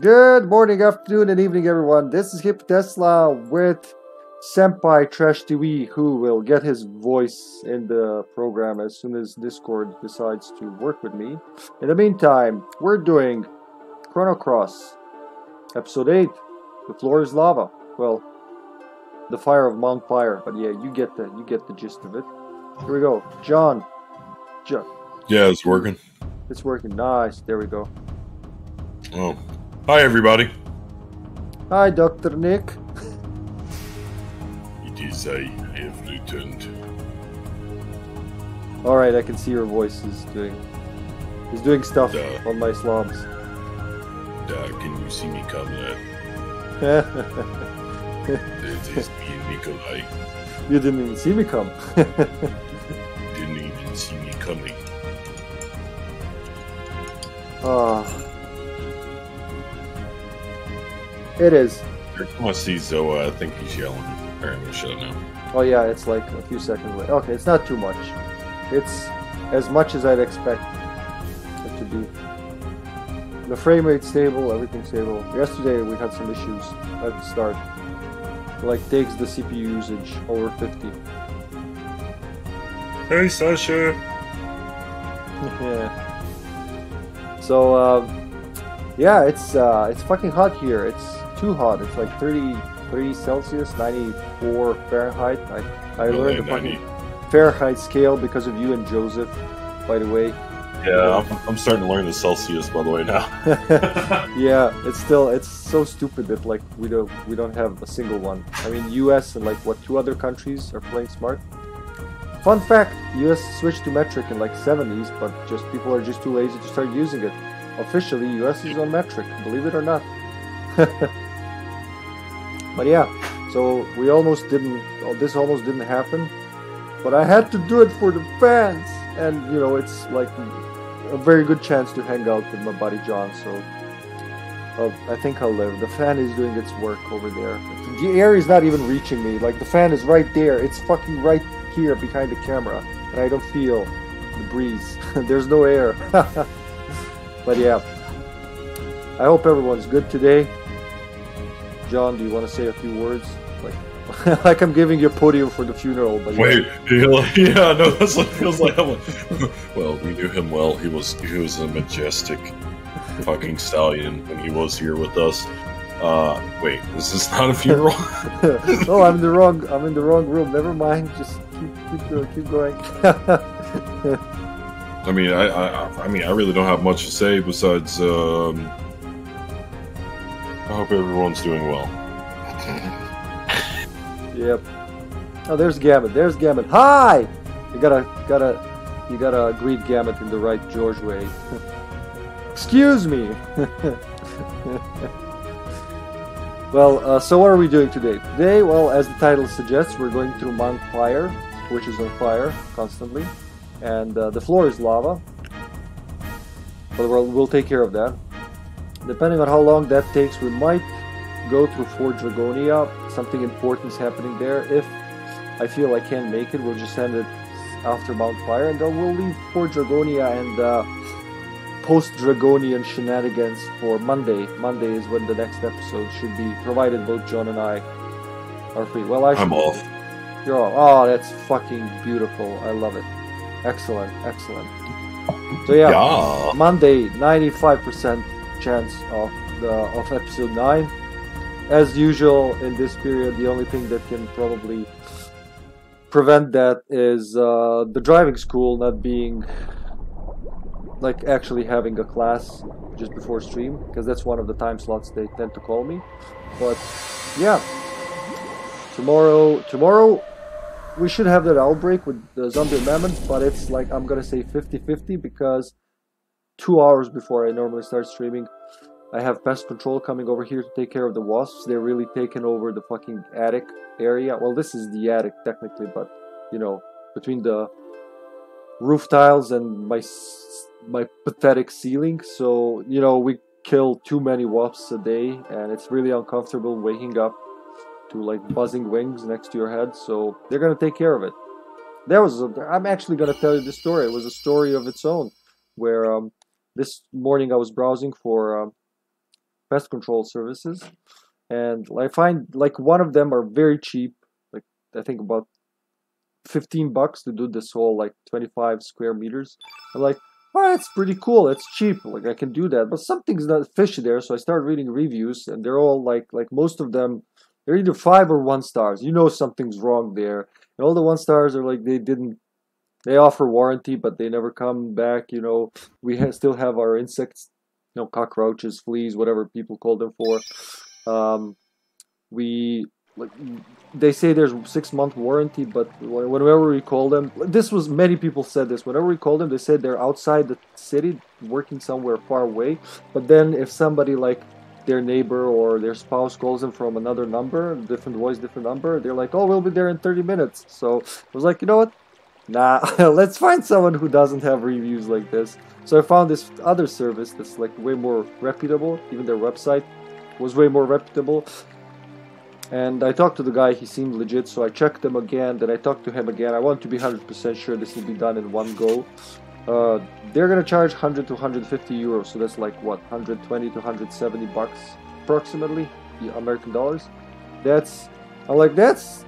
Good morning, afternoon, and evening, everyone. This is Hip Tesla with Senpai Trash TV, who will get his voice in the program as soon as Discord decides to work with me. In the meantime, we're doing Chrono Cross, Episode 8. The floor is lava. Well, the fire of Mount Pyre, but yeah, you get the you get the gist of it. Here we go, John. John. Yeah, it's working. It's working. Nice. There we go. Oh, hi everybody. Hi, Dr. Nick. It is I I have returned. Alright, I can see your voice is doing is doing stuff Duh. on my slobs. Uh, can you see me come there? It is me and Nikolai. you didn't even see me come. Didn't even see me coming. Ah. It is. Every time I see Zoah, I think he's yelling. Alright, I'm gonna shut up now. Oh yeah, it's like a few seconds away. Okay, it's not too much. It's as much as I'd expect it to be. The frame rate's stable, everything's stable. Yesterday we had some issues at the start. Like takes the CPU usage over 50. Hey, Sasha. yeah. So um, yeah, it's uh, it's fucking hot here. It's too hot. It's like 33 Celsius, 94 Fahrenheit. I I learned the fucking Fahrenheit scale because of you and Joseph. By the way, Yeah, I'm, I'm starting to learn the Celsius, by the way, now. yeah, it's still it's so stupid that like we don't we don't have a single one. I mean, U.S. and like what two other countries are playing smart. Fun fact: U.S. switched to metric in like 70s, but just people are just too lazy to start using it. Officially, U.S. is on metric, believe it or not. but yeah, so we almost didn't. oh, This almost didn't happen, but I had to do it for the fans, and you know it's like a very good chance to hang out with my buddy John. So well, I think I'll live. The fan is doing its work over there. The air is not even reaching me. Like the fan is right there. It's fucking right here behind the camera, and I don't feel the breeze. There's no air. but yeah, I hope everyone's good today. John, do you want to say a few words? Like, like I'm giving you a podium for the funeral. But yeah. Wait, you're like- yeah, no, that's what it feels like. I'm like, well, we knew him well. He was he was a majestic fucking stallion when he was here with us. Uh, wait, is this is not a funeral. oh, I'm in the wrong. I'm in the wrong room. Never mind. Just keep keep going. Keep going. I mean, I, I I mean, I really don't have much to say besides. Um, I hope everyone's doing well. Yep. Oh, there's Gamut. There's Gamut. Hi. You gotta gotta you gotta greet Gamut in the right George way. Excuse me. well, uh, so what are we doing today? Today, well, as the title suggests, we're going through Mount Pyre, which is on fire constantly, and uh, the floor is lava. But we'll, we'll take care of that. Depending on how long that takes, we might go through Fort Dragonia. Something important is happening there. If I feel I can't make it, we'll just send it after Mount Pyre, and then we'll leave Fort Dragonia and uh, post Dragonian shenanigans for Monday. Monday is when the next episode should be, provided both John and I are free. Well, I I'm off. You're off. Oh, that's fucking beautiful. I love it. Excellent, excellent. So yeah. Yeah. Monday, 95% chance of the of episode 9. As usual in this period, the only thing that can probably prevent that is uh, the driving school not being like actually having a class just before stream because that's one of the time slots they tend to call me. But yeah, tomorrow tomorrow we should have that outbreak with the zombie mammoth, but it's like I'm gonna say 50-50 because two hours before I normally start streaming, I have pest control coming over here to take care of the wasps. They're really taking over the fucking attic area. Well, this is the attic technically, but you know, between the roof tiles and my my pathetic ceiling. So you know, we kill too many wasps a day, and it's really uncomfortable waking up to like buzzing wings next to your head. So they're gonna take care of it. There was. A, I'm actually gonna tell you the story. It was a story of its own, where um, this morning I was browsing for um, pest control services, and I find like one of them are very cheap. Like I think about 15 bucks to do this whole like 25 square meters. I'm like, oh, that's pretty cool. That's cheap. Like I can do that. But something's not fishy there. So I start reading reviews, and they're all like, like most of them, they're either five or one stars. You know something's wrong there. And all the one stars are like they didn't. They offer warranty, but they never come back. You know, we ha- still have our insects, you know, cockroaches, fleas, whatever people call them for. Um, we like they say there's six month warranty, but whenever we call them, this was many people said this. Whenever we call them, they said they're outside the city, working somewhere far away. But then if somebody like their neighbor or their spouse calls them from another number, different voice, different number, they're like, "Oh, we'll be there in 30 minutes." So I was like, you know what? Nah, let's find someone who doesn't have reviews like this. So I found this other service that's like way more reputable. Even their website was way more reputable. And I talked to the guy, he seemed legit, so I checked him again, then I talked to him again. I want to be 100% sure this will be done in one go. Uh, they're gonna charge 100 to 150 euros, so that's like what, 120 to 170 bucks approximately, American dollars. That's, I'm like, that's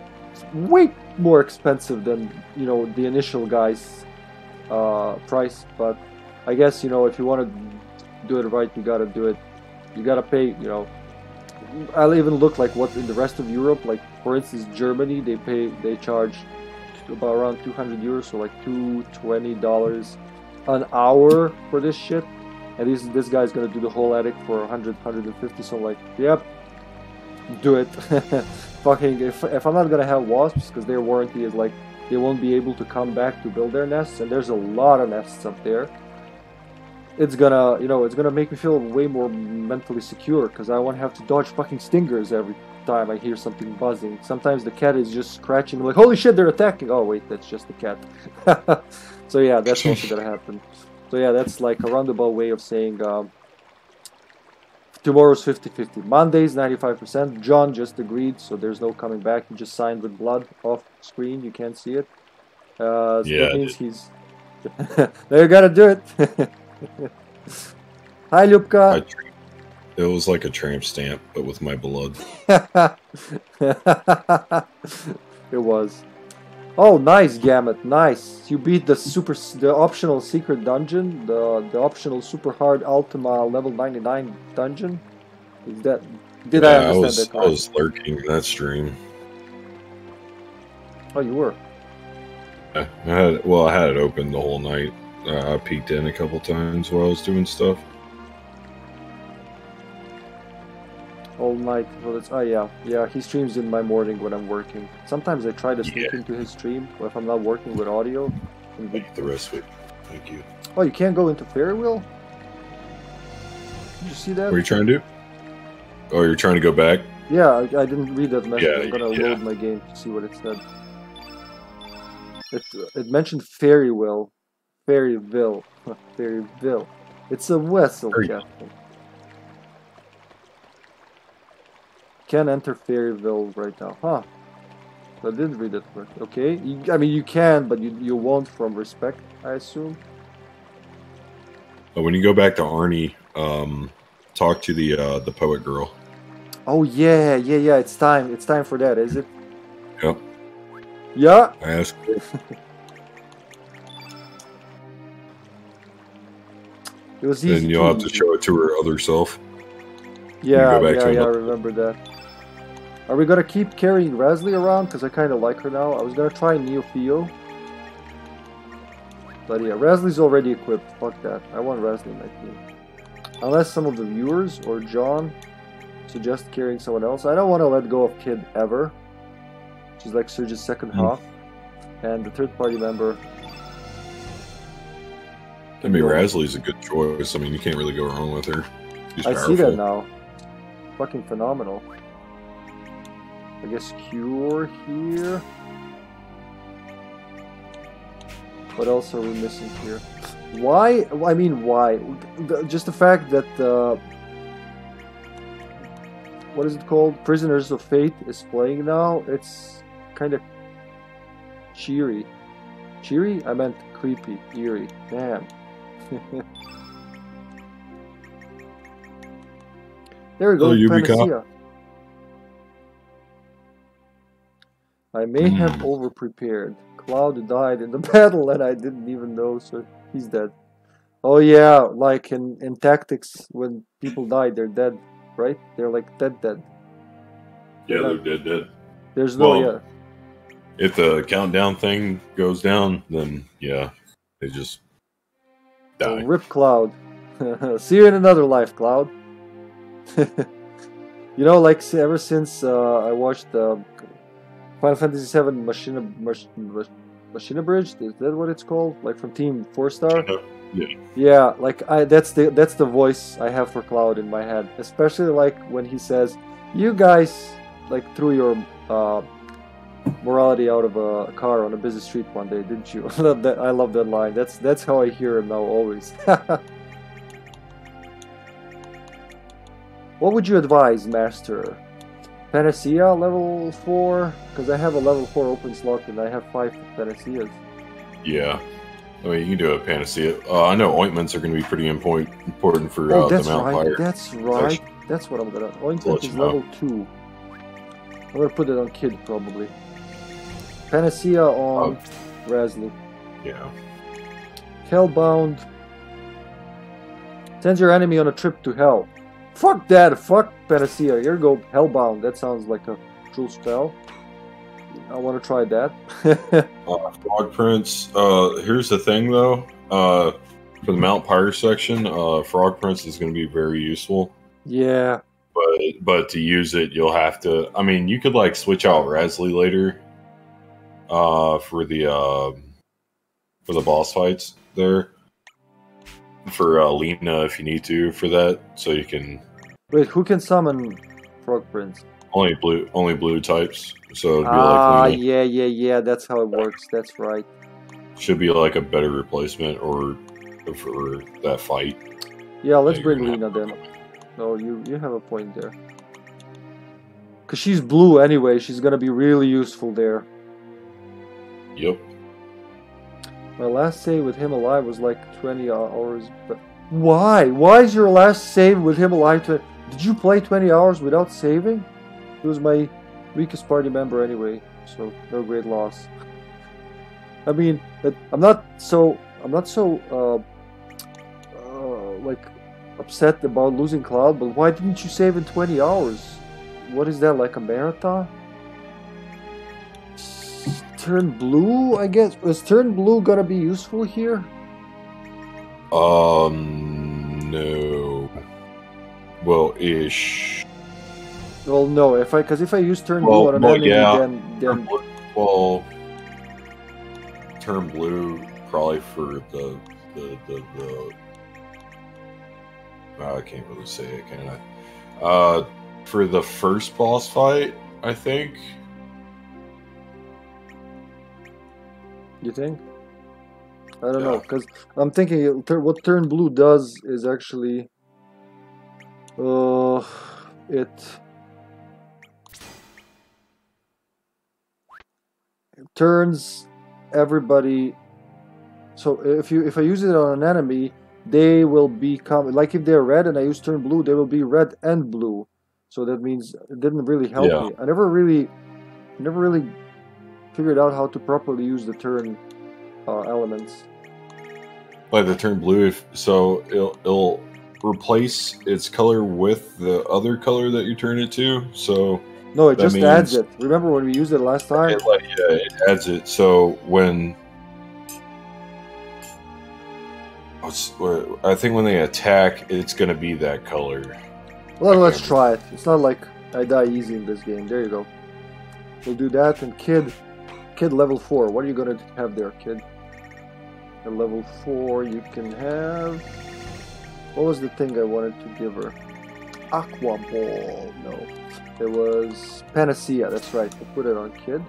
way more expensive than, you know, the initial guy's uh, price, but I guess, you know, if you want to do it right, you gotta do it. You gotta pay, you know, I'll even look like what in the rest of Europe, like for instance Germany, they pay they charge about around 200 euros, so like 220 dollars an hour for this shit. And this this guy's gonna do the whole attic for 100, 150. So like, yep, do it. Fucking if if I'm not gonna have wasps because their warranty is like they won't be able to come back to build their nests, and there's a lot of nests up there it's gonna, you know, it's gonna make me feel way more mentally secure because I won't have to dodge fucking stingers every time I hear something buzzing. Sometimes the cat is just scratching, I'm like, holy shit, they're attacking. Oh wait, that's just the cat. so yeah, that's also gonna happen. So yeah, that's like a roundabout way of saying um, tomorrow's 50-50. Monday's 95%. John just agreed, so there's no coming back. He just signed with blood off screen. You can't see it. Uh, so Yeah, that means he's. there you gotta do it. Hi, I Ljubka. it was like a tramp stamp, but with my blood. it was. Oh, nice, Gamut. Nice. You beat the super, the optional secret dungeon, the the optional super hard Ultima level 99 dungeon. Is that? Did I Yeah, understand was, that I was lurking in that stream. Oh, you were. I had well, I had it open the whole night. Uh, I peeked in a couple times while I was doing stuff. All night. Well, oh yeah, yeah. He streams in my morning when I'm working. Sometimes I try to sneak Yeah. into his stream if I'm not working with audio. And Thank the rest of it. Thank you. Oh, you can't go into Fairy Wheel. Did you see that? What are you trying to do? Oh, you're trying to go back? Yeah, I, I didn't read that message. Yeah, I'm gonna yeah. load my game to see what it said. It it mentioned Fairyville, Fairyville, Fairyville. It's a vessel, Fairy- Captain. Can't enter Fairyville right now, huh? I didn't read it correctly. Okay, you, I mean you can, but you you won't from respect, I assume. When you go back to Arni, um, talk to the uh, the poet girl. Oh yeah, yeah, yeah. It's time. It's time for that, is it? Yep. Yeah. I asked. It was easy. Then you'll have to show it to her other self. Yeah, yeah, yeah. I remember that. Are we gonna keep carrying Razzly around? Because I kind of like her now. I was gonna try Neo Theo. But yeah, Razzly's already equipped. Fuck that. I want Razzly in my team. Unless some of the viewers or John suggest carrying someone else. I don't want to let go of Kid ever. She's like Serge's second Hmm. half. And the third party member. I mean. Razzly's a good choice. I mean, you can't really go wrong with her. She's I powerful. see that now. Fucking phenomenal. I guess Cure here. What else are we missing here? Why? I mean, why? Just the fact that uh, what is it called? Prisoners of Fate is playing now. It's kind of cheery. Cheery? I meant creepy, eerie. Man. There we go, Oh, Yubika. Panacea. I may have Hmm. over prepared. Cloud died in the battle and I didn't even know, so he's dead. Oh yeah, like in, in tactics when people die, they're dead, right? They're like dead dead. Yeah, they're dead, dead. There's no Well, yeah. If the countdown thing goes down, then yeah, they just Oh, die. rip Cloud. See you in another life, Cloud. you know, like ever since uh, I watched uh, Final Fantasy VII Machina Mach- Mach- Machina Bridge, is that what it's called? Like from Team Four Star. Yeah, like I that's the that's the voice I have for Cloud in my head, especially like when he says, "You guys like threw your uh, morality out of a car on a busy street one day, didn't you?" I love that I love that line. That's that's how I hear him now always. what would you advise, Master? Panacea level four, because I have a level four open slot and I have five Panaceas. Yeah. I mean, you can do a panacea. Uh, I know ointments are going to be pretty important for Oh, uh, the that's Mount right. Fire. That's right. That's what I'm gonna. Ointment is you know. level two. I'm gonna put it on Kid probably. Panacea on Oh. Razzly. Yeah. Hellbound. Sends your enemy on a trip to hell. Fuck that. Fuck Panacea. Here you go. Hellbound. That sounds like a true spell. I want to try that. Uh, Frog Prince. Uh, here's the thing, though. Uh, for the Mount Pyre section, uh, Frog Prince is going to be very useful. yeah. But but to use it, you'll have to. I mean, you could like switch out Razzly later. Uh, for the uh, for the boss fights there. For uh, Leena, if you need to, for that, so you can Wait, who can summon Frog Prince? only blue only blue types. So Ah, like yeah, yeah, yeah. That's how it works. That's right. should be like a better replacement or for that fight. Yeah, let's bring Leena then. No, you you have a point there. Cause she's blue anyway. She's gonna be really useful there. Yep. My last save with him alive was like 20 hours. But why? Why is your last save with him alive? To did you play 20 hours without saving? He was my weakest party member anyway, so no great loss. I mean, it- I'm not so I'm not so uh, uh, like upset about losing Cloud, but why didn't you save in 20 hours? What is that like a marathon? Turn blue, I guess. Is turn blue gonna be useful here? Um. No. Well, ish. Well, no. If I, because if I use turn Well, blue on an well, yeah. then then Well, turn blue probably for the the the. the uh, I can't really say it, can I? Uh, for the first boss fight, I think. You think? I don't know, because I'm thinking what turn blue does is actually, uh, it it turns everybody. So if you if I use it on an enemy, they will become like if they're red and I use turn blue, they will be red and blue. So that means it didn't really help Yeah. me. I never really, never really figured out how to properly use the turn uh, elements. Like the turn blue, if so, it'll, it'll replace its color with the other color that you turn it to. So No, it just adds it. Remember when we used it last time? it, like yeah, it adds it. So when I think when they attack, it's gonna be that color. Well, let's try it. It's not like I die easy in this game. There you go. We'll do that. And kid, kid level four. What are you gonna have there, kid? At level four, you can have. What was the thing I wanted to give her? Aqua ball. No, it was panacea. That's right. I put it on kid.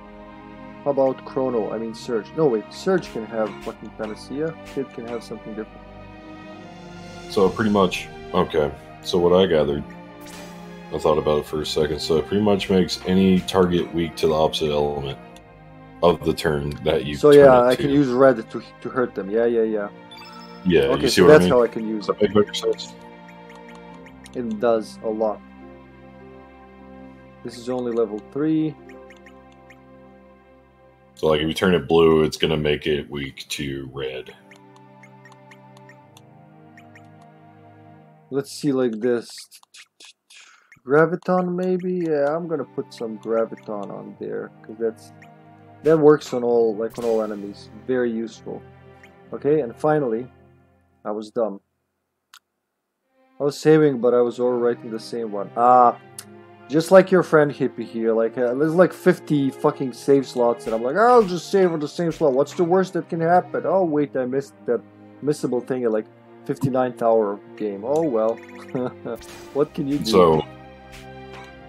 How about Chrono? I mean Serge. No wait, Serge can have fucking panacea. Kid can have something different. So pretty much, okay. So what I gathered, I thought about it for a second. So it pretty much makes any target weak to the opposite element of the turn that you. So yeah, I to. can use red to to hurt them. Yeah, yeah, yeah. Yeah, Okay, so what I that's mean? how I can use it. that make better sense? It does a lot. This is only level 3. So, like, if you turn it blue, it's gonna make it weak to red. Let's see like this. Graviton maybe? Yeah, I'm gonna put some Graviton on there because that's that works on all like on all enemies. Very useful. Okay, and finally, I was dumb. I was saving, but I was overwriting the same one. Ah, just like your friend Hippie here. Like uh, there's like 50 fucking save slots, and I'm like, I'll just save on the same slot. What's the worst that can happen? Oh wait, I missed that missable thing at like 59th hour game. Oh well. what can you do? So,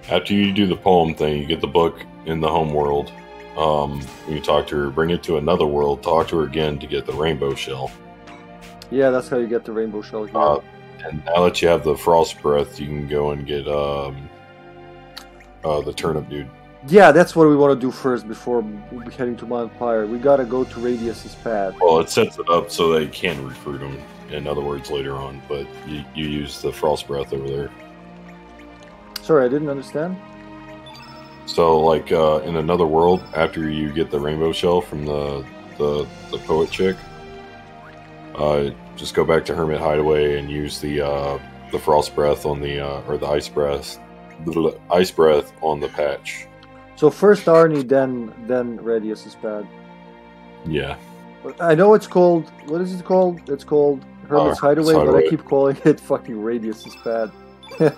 after you do the poem thing, you get the book in the home world. Um, when you talk to her, bring it to another world, talk to her again to get the rainbow shell. Yeah, that's how you get the rainbow shell here. Uh, and now that you have the frost breath, you can go and get um, uh, the turnip dude. yeah, that's what we want to do first before heading to Mount Pyre. We gotta go to Radius's pad. Well, it sets it up so they can recruit him. In other words, later on, but you, you use the frost breath over there. Sorry, I didn't understand. So, like uh, in another world, after you get the rainbow shell from the the, the poet chick, uh, just go back to Hermit Hideaway and use the uh, the frost breath on the uh, or the ice breath, the ice breath on the patch. So first Arni, then then Radius's pad. Yeah, I know it's called. What is it called? It's called Hermit's Uh, Hideaway, but I keep calling it fucking Radius's pad. I mean,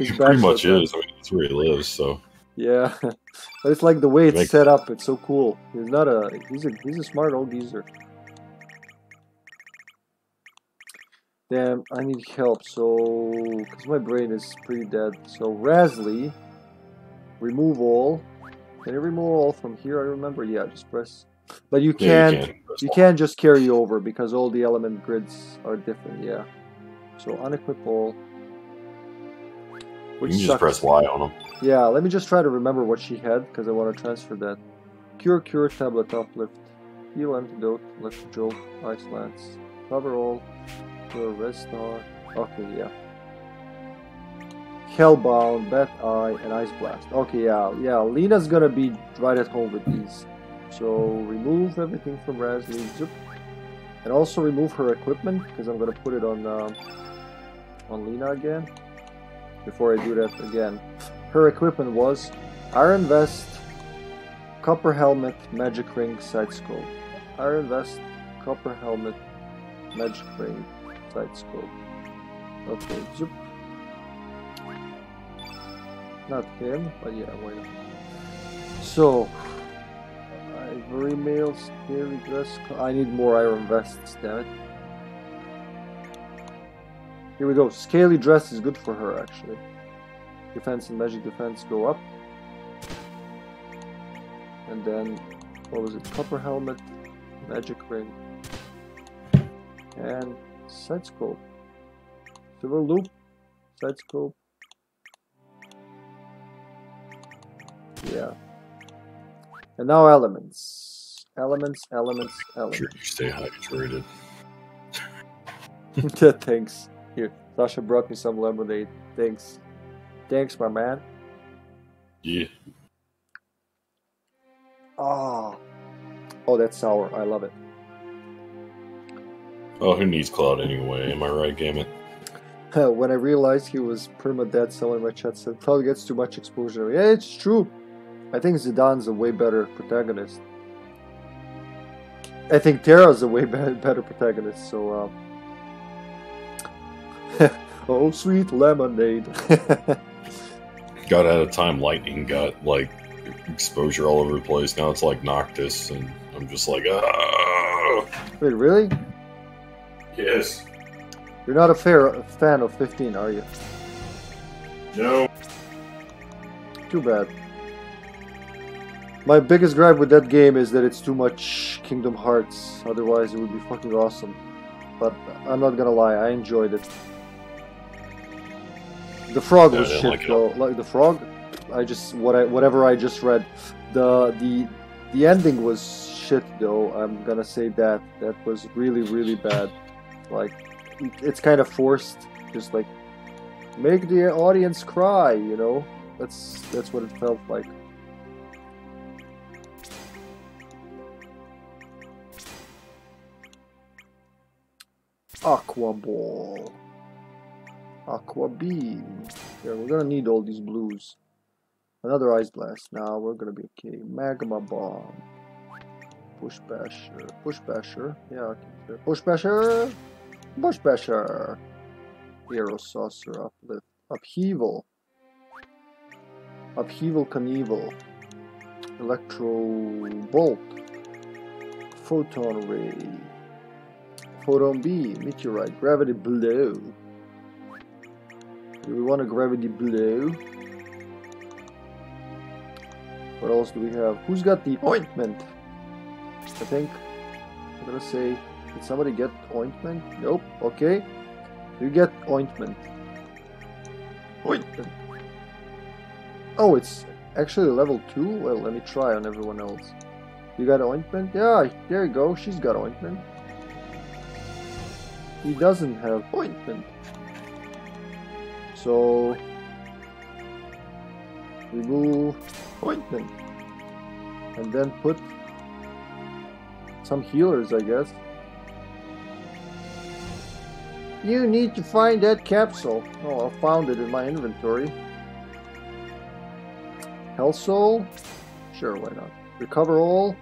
it pretty much is. I mean, that's where he lives. So yeah, but it's like the way it's Make- set up. It's so cool. He's not a. He's a. He's a smart old geezer. Damn, I need help. So, because my brain is pretty dead. So Razzly, remove all. Can you remove all from here? I remember. Yeah, just press. But you can't. you can. You can't just carry over because all the element grids are different, yeah. So unequip all. You can just press Y on him. Yeah, let me just try to remember what she had because I want to transfer that. Cure, cure, tablet, uplift, heal, antidote, electric jolt, ice lance, cover all, cure, red star. Okay, yeah. Hellbound, Bat Eye, and Ice Blast. Okay, yeah, yeah. Leena's gonna be right at home with these. So remove everything from zoop. and also remove her equipment because I'm gonna put it on um, on Leena again. Before I do that again, her equipment was iron vest, copper helmet, magic ring, Sight Scope. Iron vest, copper helmet, magic ring, Sight Scope. Okay, zoop. Not him, but yeah, not? So, ivory mail, scary dress. I need more iron vests, damn it. Here we go. Scaly dress is good for her, actually. Defense and magic defense go up. And then, what was it? Copper helmet, magic ring, and Sight Scope. Silver Loupe, side scope. Yeah. And now elements. Elements, elements, elements. Sure, you stay hydrated. Thanks. Here, Sasha brought me some lemonade. Thanks. Thanks, my man. Yeah. Oh. Oh, that's sour. I love it. Oh, who needs Cloud anyway? Am I right, Gamut? when I realized he was perma dead, someone in my chat said, Cloud gets too much exposure. Yeah, it's true. I think Zidane's a way better protagonist. I think Terra's a way better protagonist, so, um... oh, sweet lemonade. Got out of time. Lightning got like exposure all over the place. Now it's like Noctis, and I'm just like, ah. Wait, really? Yes. You're not a, fair, a fan of 15, are you? No. Too bad. My biggest gripe with that game is that it's too much Kingdom Hearts. Otherwise, it would be fucking awesome. But I'm not gonna lie, I enjoyed it. The frog was shit like though. Like the frog, I just what I whatever I just read. The the the ending was shit though. I'm gonna say that that was really really bad. Like it's kind of forced. Just like make the audience cry, you know. That's that's what it felt like. Aqua Ball. Aqua Beam. Yeah, we're gonna need all these blues. Another Ice Blast. Now we're gonna be okay. Magma Bomb. Push Basher. BushBasher. Yeah. BushBasher. Push Basher. AeroSaucer. Uplift. Upheaval. Upheaval Knievel. Electro Bolt. Photon Ray. Photon B. Meteorite. Gravity Blow. Do we want a gravity blow? What else do we have? Who's got the ointment? I think I'm gonna say, did somebody get ointment? Nope. Okay. You get ointment. Ointment. Oh, it's actually level 2? Well, let me try on everyone else. You got ointment? Yeah, there you go. She's got ointment. He doesn't have ointment. So remove ointment. And then put some healers I guess. You need to find that capsule. Oh I found it in my inventory. Hell Soul? Sure why not? Recover all?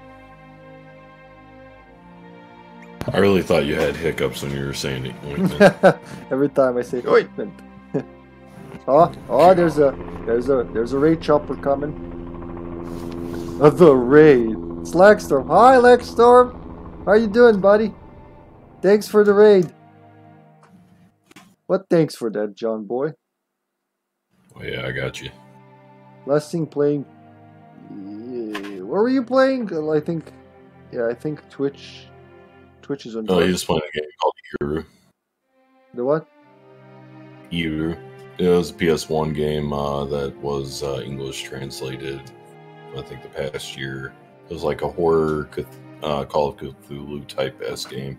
I really thought you had hiccups when you were saying ointment. every time I say ointment Oh, oh, there's a, there's a, there's a raid chopper coming. Uh, the raid. It's Lagstorm. Hi, Lagstorm. How you doing, buddy? Thanks for the raid. What thanks for that, John boy? oh yeah, I got you. Last thing playing. Yeah, where were you playing? Uh, I think, yeah, I think Twitch. Twitch is on. Oh, he was playing a game called Uru. The what? Uru. It was a PS1 game uh, that was uh, English translated. I think the past year. It was like a horror uh, Call of Cthulhu type S game,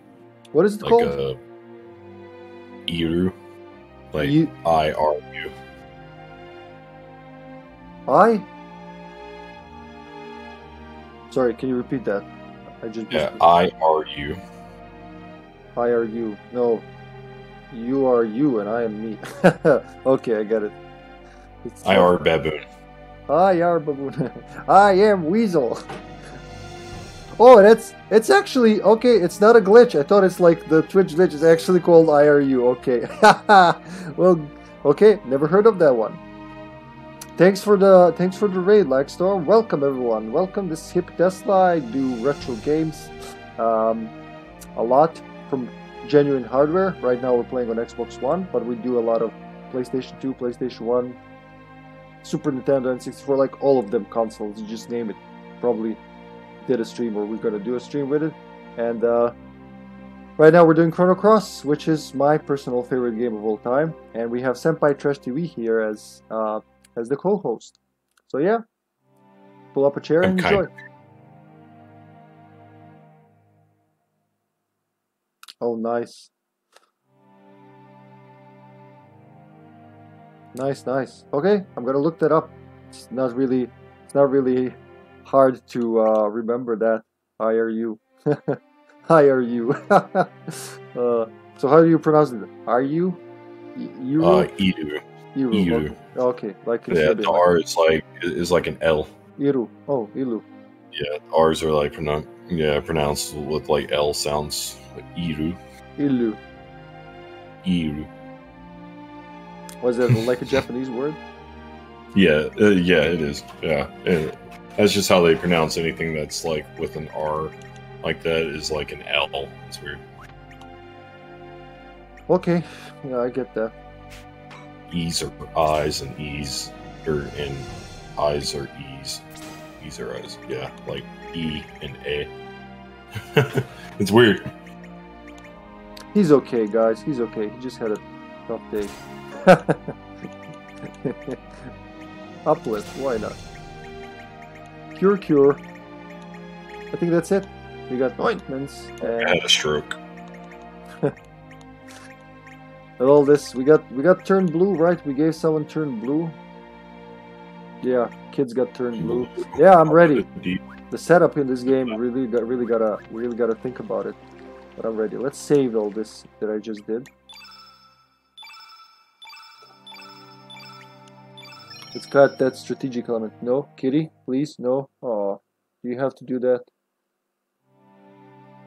What is it like called? a Uru, like You- I R U. I. Sorry, can you repeat that? I just Yeah. I R U. I are you. No, you are you and I am me. okay, I got it. It's I R Baboon. I are baboon. I am weasel. Oh, that's it's actually okay. It's not a glitch. I thought it's like the Twitch glitch is actually called IRU. Okay, well, okay. Never heard of that one. Thanks for the thanks for the raid, Lagstorm. Welcome everyone. Welcome this is hip Tesla. I do retro games, um, a lot from genuine hardware. Right now we're playing on Xbox One, but we do a lot of PlayStation 2, PlayStation 1, Super Nintendo, N64, like all of them consoles. You just name it. Probably did a stream or we're gonna do a stream with it. And uh, right now we're doing Chrono Cross, which is my personal favorite game of all time. And we have Senpai Trash TV here as uh, as the co-host. So yeah, pull up a chair and Okay. enjoy. Oh, nice. Nice, nice. Okay, I'm gonna look that up. It's not really, it's not really hard to uh, remember that. IRU. IRU. uh, so how do you pronounce it? Are you? You? Uh, Iru. Iru. Iru. Okay. okay, like it's Yeah, the R is like is like an L. Iru. Oh, Ilu. Yeah, R's are like pronoun yeah pronounced with like L sounds. Like Iru. Ilu. Iru. Was that like a Japanese word? Yeah, uh, yeah, it is. Yeah, and that's just how they pronounce anything that's like with an R, like that is like an L. It's weird. Okay. Yeah, I get that. E's are eyes, and E's, or and I's are E's. E's are I's. Yeah, like E and A. it's weird. He's okay, guys. He's okay. He just had a tough day. Uplift, why not? Cure Cure. I think that's it. We got ointments I had a stroke. and all this. We got we got turned blue, right? We gave someone turned blue. Yeah, kids got turned blue. Yeah, I'm ready. The setup in this game really got really gotta really gotta think about it. But I'm ready. Let's save all this that I just did. Let's cut that strategic element. No, Kitty, please, no. Oh, do you have to do that.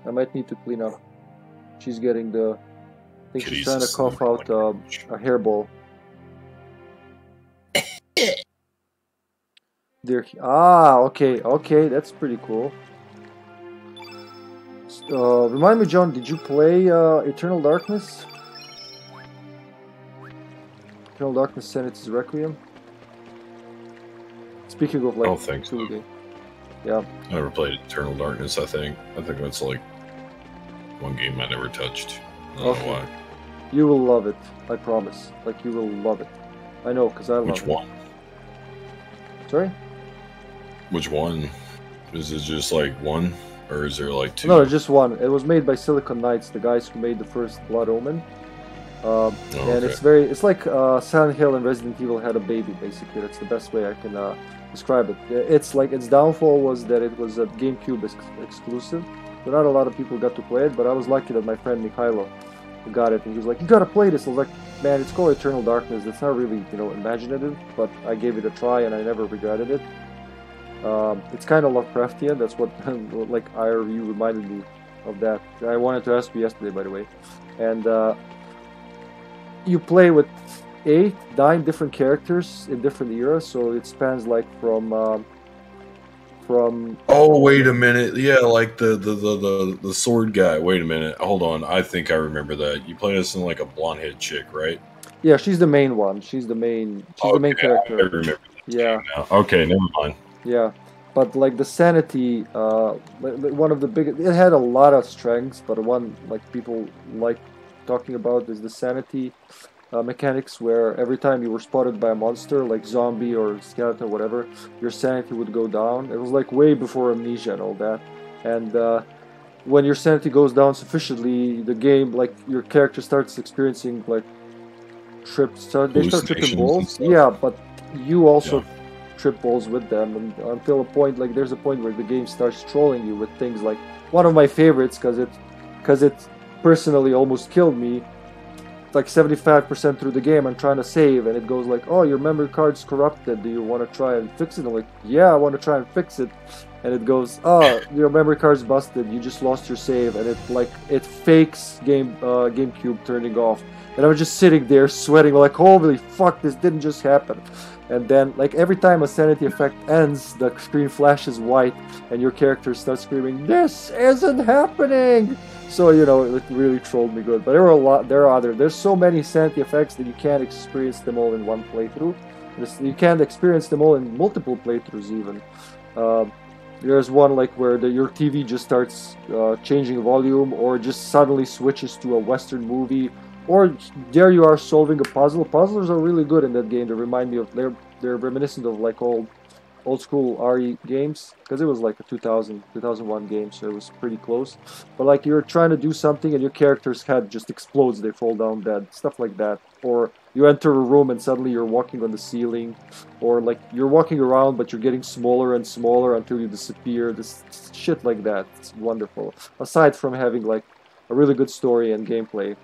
I might need to clean up. She's getting the. I think she's trying to cough out um, a hairball. There. Ah, okay, okay, that's pretty cool. Uh, remind me, John, did you play uh, Eternal Darkness? Eternal Darkness Sanity's Requiem? Speaking of like don't think so. 2D. Yeah, I never played Eternal Darkness. I think. I think that's like one game I never touched. I don't Okay. know why. you will love it. I promise. Like you will love it. I know, cause I love Which it. one? Sorry? Which one? Is it just like one, or is there like two? No, just one. It was made by Silicon Knights, the guys who made the first Blood Omen. Um, Oh, and okay. it's very it's like uh, Silent Hill and Resident Evil had a baby basically that's the best way I can uh, describe it it's like its downfall was that it was a GameCube ex- exclusive so not a lot of people got to play it but I was lucky that my friend Mikhailo got it and he was like you gotta play this I was like man it's called Eternal Darkness it's not really you know imaginative but I gave it a try and I never regretted it um, it's kind of Lovecraftian that's what like IRU reminded me of that I wanted to ask you yesterday by the way and uh, you play with eight, nine different characters in different eras, so it spans like from um, from Oh wait a minute! Yeah, like the the, the the the sword guy. Wait a minute. Hold on. I think I remember that. You played us in like a blonde head chick, right? yeah, she's the main one. She's the main. She's the main Okay, I character. Yeah, Okay, never mind. Yeah. But like the sanity, uh, one of the big. It had a lot of strengths, but one like people like talking about is the sanity uh, mechanics, where every time you were spotted by a monster, like zombie or skeleton, whatever, your sanity would go down. It was like way before amnesia and all that. And uh, when your sanity goes down sufficiently, the game, like your character starts experiencing like trips. So they start tripping balls. Yeah, but you also trip balls with them, and until a point, like there's a point where the game starts trolling you with things like one of my favorites because it, because it personally almost killed me. Like 75% through the game, I'm trying to save, and it goes like, "Oh, your memory card's corrupted. Do you want to try and fix it?" I'm like, "Yeah, I want to try and fix it." And it goes, "Oh, your memory card's busted. You just lost your save," and it like it fakes game uh, GameCube turning off. And I was just sitting there sweating, like, "Holy fuck, this didn't just happen." And then, like every time a sanity effect ends, the screen flashes white, and your character starts screaming, "This isn't happening!" So you know, it really trolled me good. But there were a lot. There are other. There's so many sanity effects that you can't experience them all in one playthrough. You can't experience them all in multiple playthroughs even. Um there's one like where the, your TV just starts uh, changing volume, or just suddenly switches to a Western movie, or there you are solving a puzzle. Puzzlers are really good in that game. They remind me of they're they're reminiscent of like old old school RE games because it was like a 2000 2001 game, so it was pretty close. But like you're trying to do something and your character's head just explodes, they fall down dead, stuff like that. Or you enter a room and suddenly you're walking on the ceiling, or like you're walking around but you're getting smaller and smaller until you disappear. This shit like that. It's wonderful. Aside from having like a really good story and gameplay.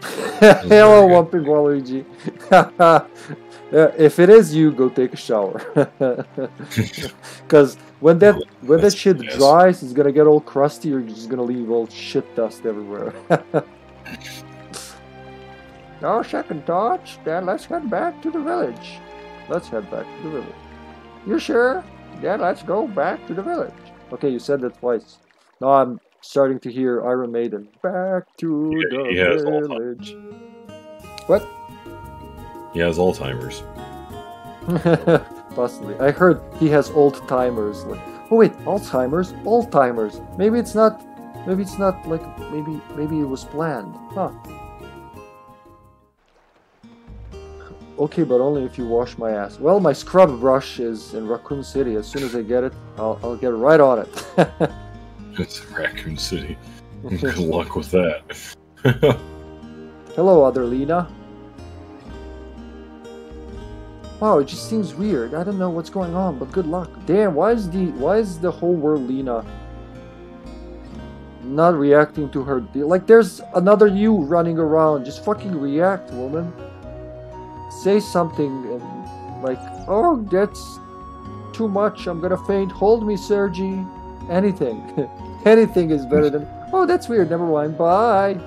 Hello, Wumping Waluigi. Yeah, if it is you, go take a shower. Because when that when that shit dries, it's gonna get all crusty. You're just gonna leave all shit dust everywhere. no second thoughts. Then let's head back to the village. Let's head back to the village. You sure? Then let's go back to the village. Okay, you said that twice. Now I'm starting to hear Iron Maiden. Back to the he has all time. village. What? He has Alzheimer's. Possibly. I heard he has old timers. Like, oh wait, Alzheimer's, old timers. Maybe it's not. Maybe it's not like. Maybe maybe it was planned. Huh. Okay, but only if you wash my ass. Well, my scrub brush is in Raccoon City. As soon as I get it, I'll, I'll get right on it. It's Raccoon City. Good luck with that. Hello, other Leena. Wow, it just seems weird. I don't know what's going on, but good luck. Damn, why is the why is the whole world Leena not reacting to her? Like, there's another you running around. Just fucking react, woman. Say something and like, oh, that's too much. I'm gonna faint. Hold me, Sergi. Anything, anything is better than. Oh, that's weird. Never mind. Bye.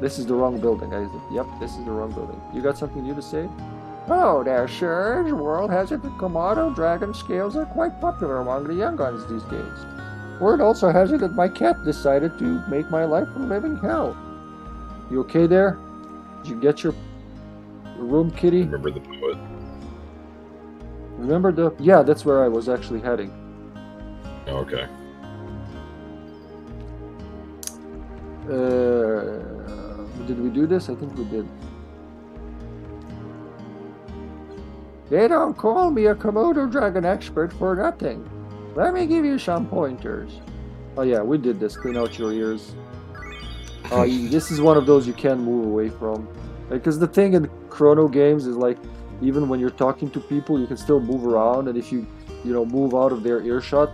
This is the wrong building. I, yep, this is the wrong building. You got something new to say? Oh, there. The world has it that Komodo dragon scales are quite popular among the young guns these days. Word also has it that my cat decided to make my life a living hell. You okay there? Did you get your room, kitty? Remember the poet. Remember the... Yeah, that's where I was actually heading. Oh, okay. Uh, did we do this? I think we did. They don't call me a Komodo dragon expert for nothing. Let me give you some pointers. Oh yeah, we did this. Clean out your ears. Uh, this is one of those you can't move away from. Because the thing in Chrono games is like, even when you're talking to people, you can still move around, and if you, you know, move out of their earshot,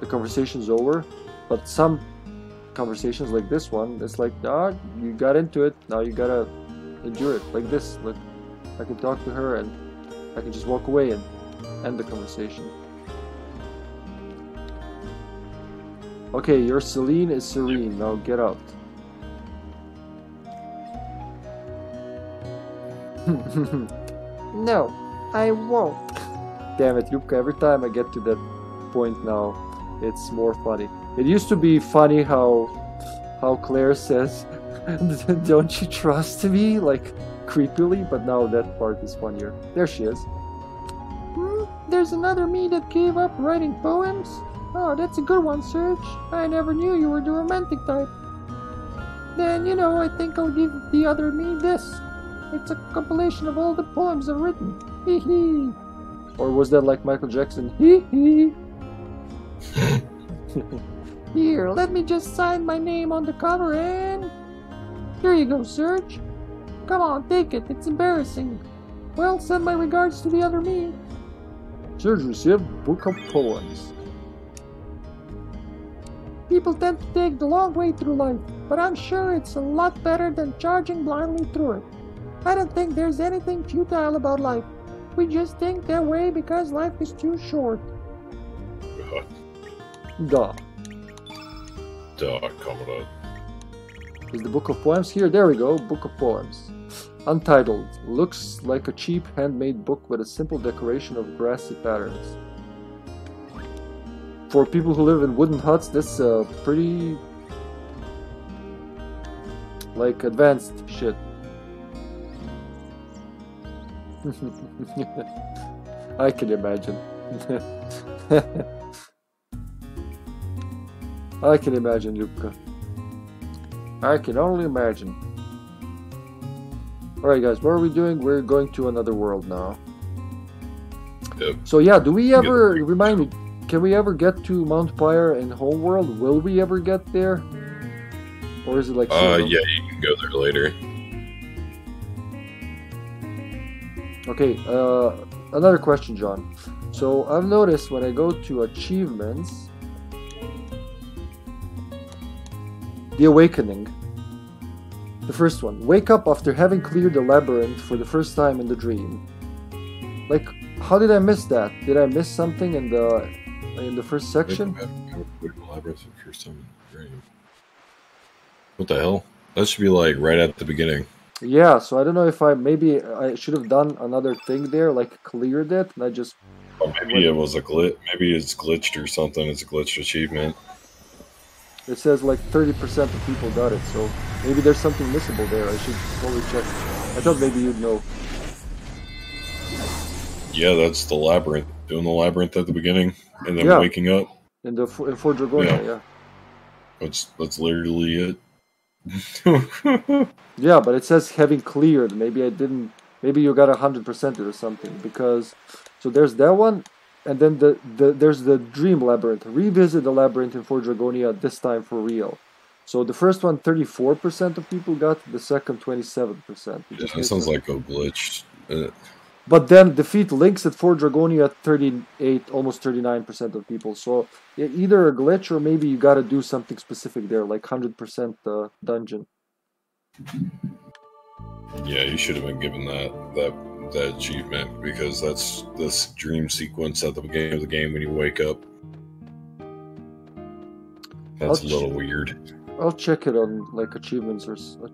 the conversation's over. But some conversations like this one, it's like, ah, you got into it, now you gotta endure it. Like this, like I can talk to her and I can just walk away and end the conversation. Okay, your Celine is serene. Now get out. no, I won't. Damn it, Yupka, every time I get to that point now, it's more funny. It used to be funny how how Claire says, "Don't you trust me?" like creepily, but now that part is funnier. There she is. Hmm, there's another me that gave up writing poems. Oh, that's a good one, Serge. I never knew you were the romantic type. Then, you know, I think I'll give the other me this. It's a compilation of all the poems I've written. Hee hee. Or was that like Michael Jackson? Hee hee. Here, let me just sign my name on the cover and... Here you go, Serge. Come on, take it. It's embarrassing. Well, send my regards to the other me. Serge received Book of Poems. People tend to take the long way through life, but I'm sure it's a lot better than charging blindly through it. I don't think there's anything futile about life. We just think that way because life is too short. Duh. Duh, Commodore. Is the book of poems here? There we go, book of poems. Untitled. Looks like a cheap handmade book with a simple decoration of grassy patterns. For people who live in wooden huts, this uh, pretty like advanced shit. I can imagine. I can imagine, Yupka. I can only imagine. Alright guys, what are we doing? We're going to another world now. Yep. So yeah, do we ever, remind me, can we ever get to Mount Pyre in Homeworld? Will we ever get there? Or is it like... Uh, yeah, you can go there later. Okay, uh, another question, John. So I've noticed when I go to achievements, the awakening. The first one, wake up after having cleared the labyrinth for the first time in the dream. Like, how did I miss that? Did I miss something in the in the first section? What the hell? That should be like right at the beginning. Yeah, so I don't know if I maybe I should have done another thing there, like cleared it, and I just maybe it was a glitch. Maybe it's glitched or something. It's a glitched achievement. it says like 30% of people got it, so maybe there's something missable there. I should totally check. I thought maybe you'd know. Yeah, that's the labyrinth. Doing the labyrinth at the beginning and then Yeah. waking up. In the in Fort Dragonia, Yeah. yeah. That's that's literally it. Yeah, but it says having cleared. Maybe I didn't. Maybe you got a hundred percent or something because. So there's that one, and then the, the there's the dream labyrinth. Revisit the labyrinth in Fort Dragonia this time for real. So the first one, 34% of people got. The second, 27%. Yeah, that sounds sense. like a glitch. Uh, But then defeat Lynx at Fort Dragonia at 38, almost 39% of people. So either a glitch or maybe you got to do something specific there, like 100% uh, dungeon. yeah, you should have been given that that that achievement because that's this dream sequence at the beginning of the game when you wake up. That's I'll a little weird. I'll check it on like achievements or uh,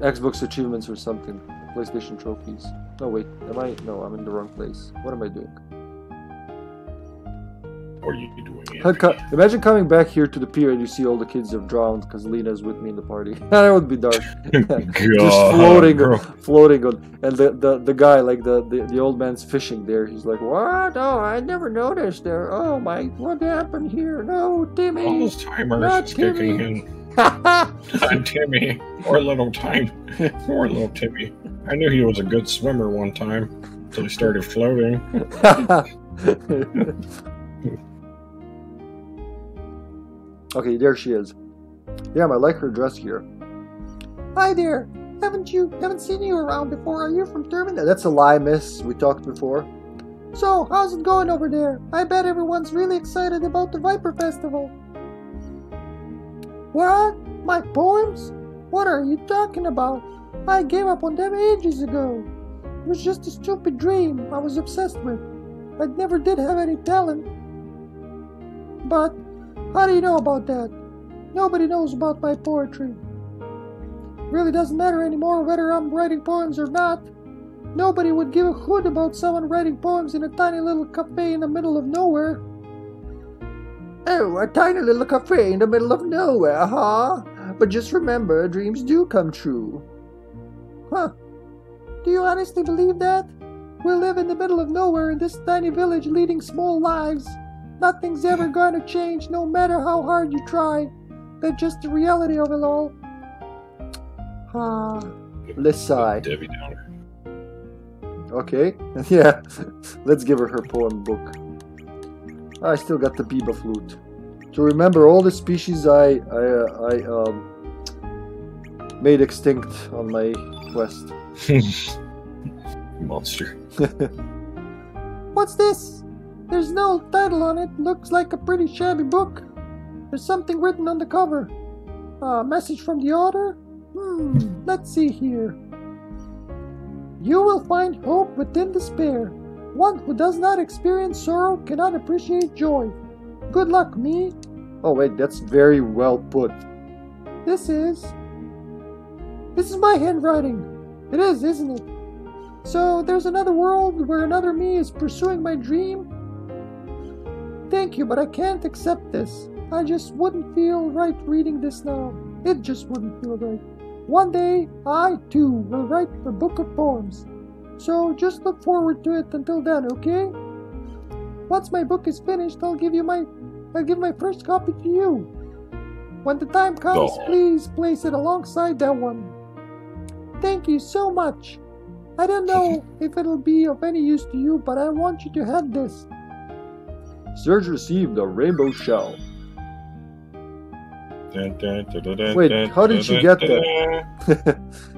Xbox achievements or something. PlayStation trophies. No wait, am I? No, I'm in the wrong place. What am I doing? What are you doing? Anthony? Imagine coming back here to the pier and you see all the kids have drowned because Leena's with me in the party. that would be dark. God, Just floating, bro. floating on, and the, the, the guy like the, the the old man's fishing there. He's like, "What? Oh, I never noticed there. Oh my, what happened here? No, Timmy." Alzheimer's kicking in. I'm Timmy. Poor little time. Poor little Timmy. I knew he was a good swimmer one time until he started floating. okay, there she is. Damn, I like her dress here. Hi there. Haven't you haven't seen you around before? Are you from Durban? That's a lie, miss. We talked before. So, how's it going over there? I bet everyone's really excited about the Viper Festival. What? My poems? What are you talking about? I gave up on them ages ago. It was just a stupid dream I was obsessed with. I never did have any talent. But how do you know about that? Nobody knows about my poetry. It Really doesn't matter anymore whether I'm writing poems or not. Nobody would give a hoot about someone writing poems in a tiny little cafe in the middle of nowhere. Oh, a tiny little cafe in the middle of nowhere, huh? But just remember, dreams do come true. Huh. Do you honestly believe that? We live in the middle of nowhere in this tiny village leading small lives. Nothing's ever going to change no matter how hard you try. That's just the reality of it all. Ah, let's sigh. Debbie Downer. Okay, yeah. Let's give her her poem book. I still got the Biba flute. To remember all the species I I uh, I um made extinct on my quest. Monster. What's this? There's no title on it. Looks like a pretty shabby book. There's something written on the cover. A message from the author? Hmm, let's see here. You will find hope within despair. One who does not experience sorrow cannot appreciate joy. Good luck, me. Oh, wait, that's very well put. This is. This is my handwriting. It is, isn't it? So there's another world where another me is pursuing my dream? Thank you, but I can't accept this. I just wouldn't feel right reading this now. It just wouldn't feel right. One day, I too will write a book of poems. So just look forward to it until then, okay? Once my book is finished, I'll give you my I'll give my first copy to you. When the time comes, Aw. please place it alongside that one. Thank you so much. I don't know if it'll be of any use to you, but I want you to have this. Serge received a rainbow shell. Wait, how did she get that?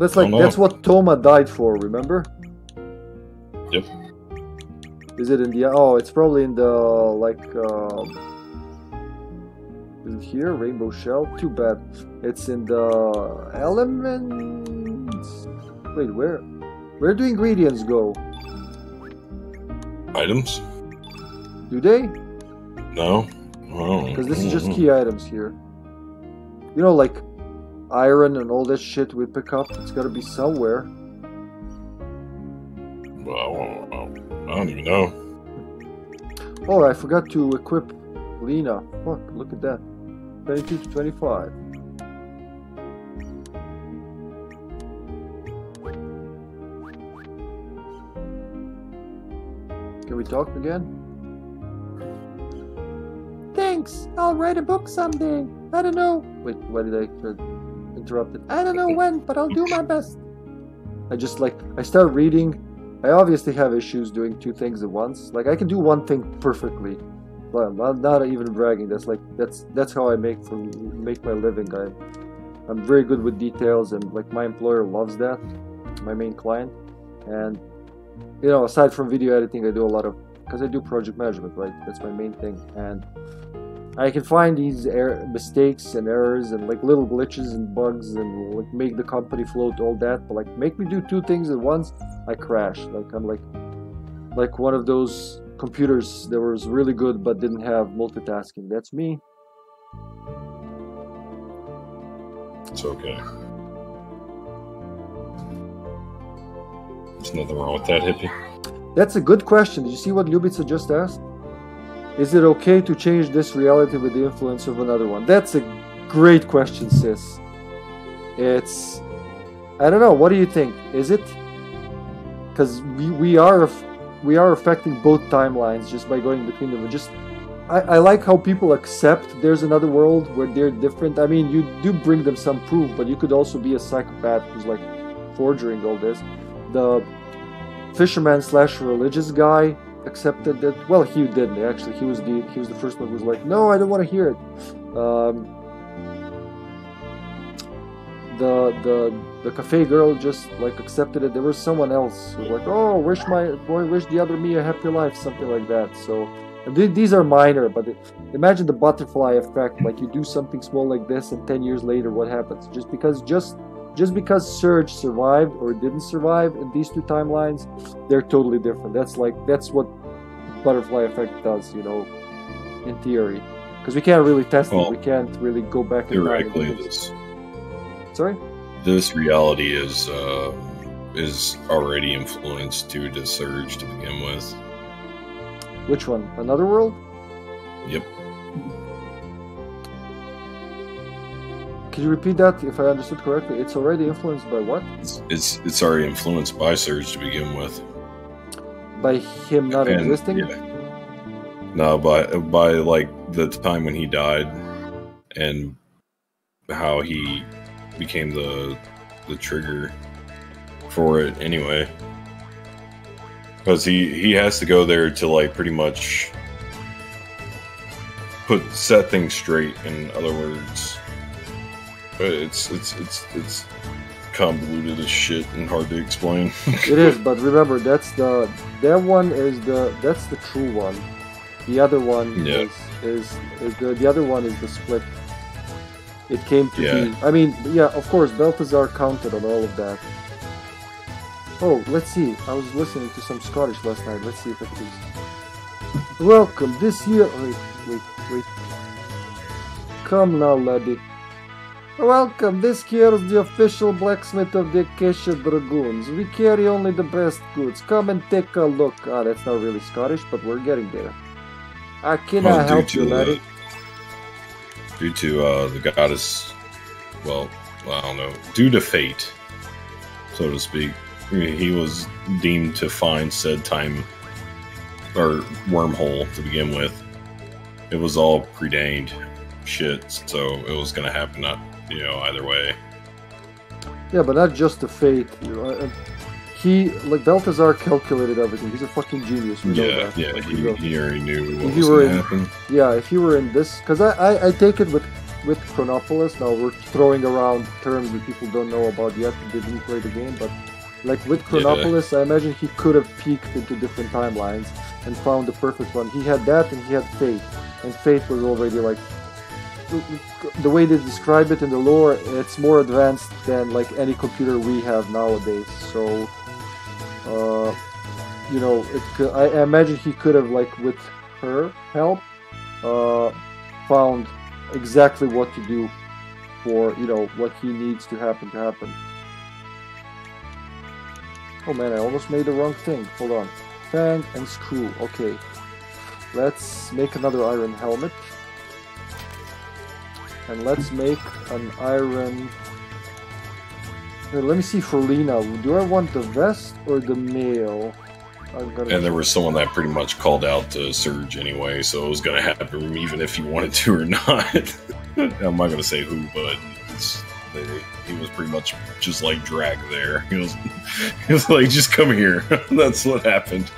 That's like that's what Toma died for, remember? Yep. Is it in the oh it's probably in the like um here? Rainbow shell? Too bad. It's in the elements Wait, where where do ingredients go? Items? Do they? No. Oh. Because this is just mm-hmm. key items here. You know, like iron and all that shit we pick up. It's gotta be somewhere. Well, well, I don't even know. Oh, I forgot to equip Leena. Fuck, look at that. 22 to 25. Can we talk again? Thanks. I'll write a book someday. I don't know. Wait, why did I interrupt it? I don't know when, but I'll do my best. I just like I start reading. I obviously have issues doing two things at once. Like I can do one thing perfectly, Well, I'm not even bragging. That's like that's that's how I make for make my living. I I'm very good with details, and like my employer loves that. My main client, and you know, aside from video editing, I do a lot of because I do project management, right? That's my main thing, and I can find these er- mistakes and errors and like little glitches and bugs and like make the company float all that. But like make me do two things at once, I crash. Like I'm like like one of those computers that was really good but didn't have multitasking. That's me. It's okay. There's nothing wrong with that, hippie. That's a good question. Did you see what Ljubica just asked? Is it okay to change this reality with the influence of another one? That's a great question, sis. It's. I don't know. What do you think? Is it? Because we, we are we are affecting both timelines just by going between them. Just I, I like how people accept there's another world where they're different. I mean, you do bring them some proof, but you could also be a psychopath who's like forging all this. The fisherman slash religious guy accepted that. Well, he didn't actually. He was the he was the first one who was like, no, I don't want to hear it. Um, the the the cafe girl just like accepted it. There was someone else who was like, oh, wish my boy, wish the other me a happy life, something like that. So th- these are minor, but it, imagine the butterfly effect. Like you do something small like this, and ten years later, what happens? Just because just just because Serge survived or didn't survive in these two timelines, they're totally different. That's like that's what butterfly effect does, you know, in theory. Because we can't really test Well, it. We can't really go back and this Sorry. This reality is uh, is already influenced due to Serge to begin with. Which one? Another world? Yep. Can you repeat that if I understood correctly? It's already influenced by what? It's it's, it's already influenced by Serge to begin with. By him not And, existing? yeah. No, by by like the time when he died, and how he became the the trigger for it anyway. Because he he has to go there to like pretty much put set things straight. In other words, But it's it's it's it's convoluted as shit and hard to explain. It is, but remember that's the that one is the that's the true one. The other one Yeah. is is, is the, the other one is the split. It came to Yeah. be. I mean, yeah, of course, Belthasar counted on all of that. Oh, let's see. I was listening to some Scottish last night. Let's see if it is. Welcome this year. Wait, wait, wait. Come now, laddie. Welcome, this here is the official blacksmith of the Acacia Dragoons. We carry only the best goods. Come and take a look. Ah, that's not really Scottish, but we're getting there. I cannot due help you, laddie. Due to uh, the goddess, well, I don't know, due to fate, so to speak, he was deemed to find said time or wormhole to begin with. It was all predained shit, so it was gonna happen. Not you know either way. Yeah, but not just the fate. You know, he, like, Belthasar calculated everything. He's a fucking genius. Yeah, yeah, Like, he, know- he already knew what was were gonna in- happen. Yeah, if you were in this, because I, I, I take it with with Chronopolis. Now we're throwing around terms that people don't know about yet. They didn't play the game, but like with Chronopolis, I imagine he could have peeked into different timelines and found the perfect one. He had that, and he had Fate, and Fate was already like the way they describe it in the lore. It's more advanced than like any computer we have nowadays. So. Uh, you know, it I, imagine he could have like with her help uh, found exactly what to do for you know what he needs to happen to happen. Oh man, I almost made the wrong thing. Hold on, fang and screw. Okay, let's make another iron helmet, and let's make an iron. Here, let me see for Leena. Do I want the vest or the mail? And there was someone that pretty much called out to Serge anyway, so it was gonna happen even if he wanted to or not. I'm not gonna say who, but he was pretty much just like dragged there. He was he was like, just come here. That's what happened.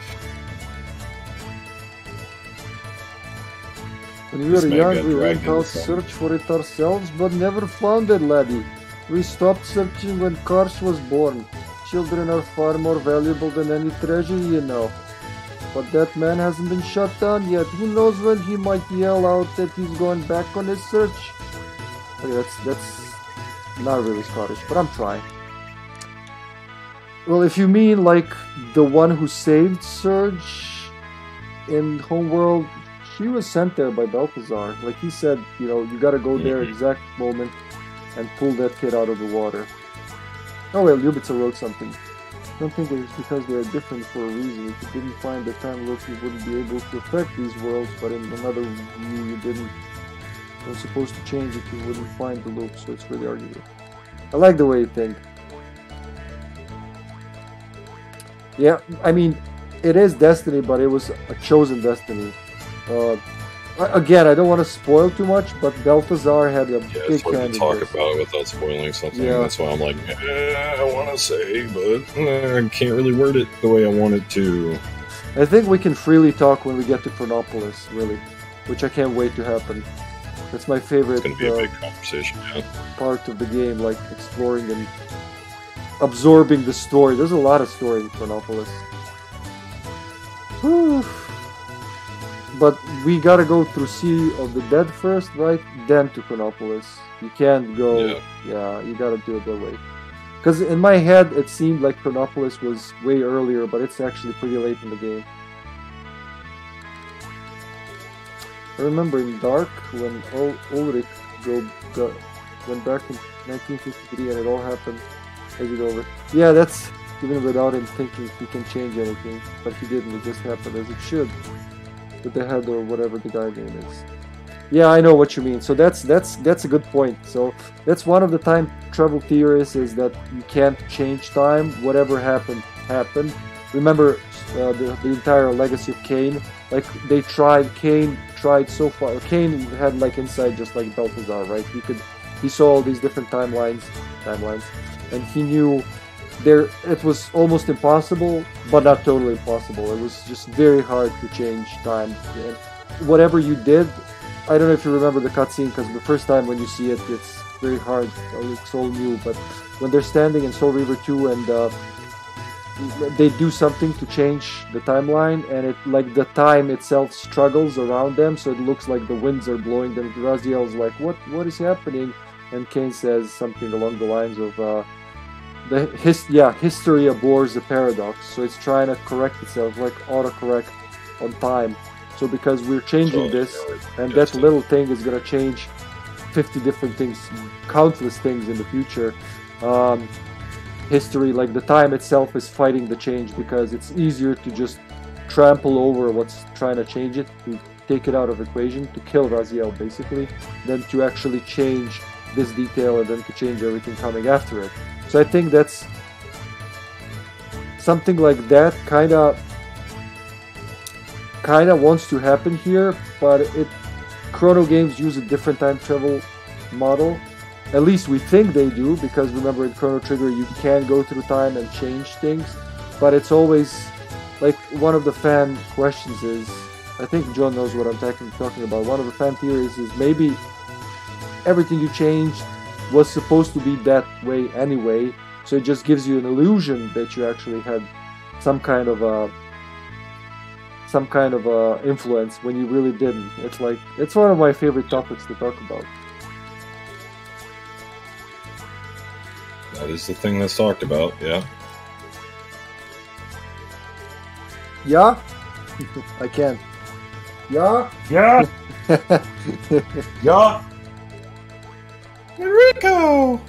When we were young, we went out search for it ourselves, but never found it, laddie. We stopped searching when Karsh was born. Children are far more valuable than any treasure, you know. But that man hasn't been shut down yet. Who knows when he might yell out that he's going back on his search? Okay, that's that's not really Scottish, but I'm trying. Well, if you mean like the one who saved Serge in Homeworld, she was sent there by Belthasar. Like he said, you know, you gotta go there Mhm. exact moment and pull that kid out of the water. Oh well, Ljubica wrote something. Don't think it's because they are different for a reason. If you didn't find the time loop, you wouldn't be able to affect these worlds, but in another view, you didn't. It was supposed to change if you wouldn't find the loop, so it's really arguable. I like the way you think. Yeah, I mean, it is destiny, but it was a chosen destiny. Uh, again, I don't want to spoil too much, but Belthasar had a Yeah, big hand talk this. about it without spoiling something. Yeah. That's why I'm like, eh, I want to say, but eh, I can't really word it the way I want it to. I think we can freely talk when we get to Chronopolis, really, which I can't wait to happen. That's my favorite It's going to be a uh, big conversation. Yeah. part of the game, like exploring and absorbing the story. There's a lot of story in Chronopolis. Whew. But we gotta go through Sea of the Dead first, right? Then to Chronopolis. You can't go. Yeah. Yeah, you gotta do it that way. Because in my head, it seemed like Chronopolis was way earlier, but it's actually pretty late in the game. I remember in Dark when Ul- Ulrich go, go, went back in 1953 and it all happened as it over. Yeah, that's even without him thinking he can change anything, but he didn't. It just happened as it should the head or whatever the guy name is. Yeah, I know what you mean. So that's that's that's a good point. So that's one of the time travel theories is that you can't change time. Whatever happened happened. Remember uh, the, the entire legacy of Kain. Like they tried, Kain tried so far. Kain had like insight just like Belthasar, right? He could he saw all these different timelines, timelines, and he knew there it was almost impossible, but not totally impossible. It was just very hard to change time. And whatever you did, I don't know if you remember the cutscene because the first time when you see it, it's very hard. It looks all new, but when they're standing in Soul Reaver 2 and uh, they do something to change the timeline, and it like the time itself struggles around them, so it looks like the winds are blowing them. Raziel's like, "What? What is happening?" And Kain says something along the lines of. Uh, the his yeah history abhors the paradox so it's trying to correct itself like autocorrect on time. So because we're changing So, this yeah, and that little thing is going to change 50 different things countless things in the future. Um, history like the time itself is fighting the change because it's easier to just trample over what's trying to change it to take it out of equation to kill Raziel basically than to actually change this detail and then to change everything coming after it so I think that's something like that kind of kind of wants to happen here, but it Chrono Games use a different time travel model. At least we think they do because remember in Chrono Trigger you can go through time and change things, but it's always like one of the fan questions is I think John knows what I'm talking talking about. One of the fan theories is maybe everything you changed was supposed to be that way anyway, so it just gives you an illusion that you actually had some kind of a some kind of a influence when you really didn't. It's like it's one of my favorite topics to talk about. That is the thing that's talked about. Yeah. Yeah, I can. Yeah. Yeah. yeah. Enrico.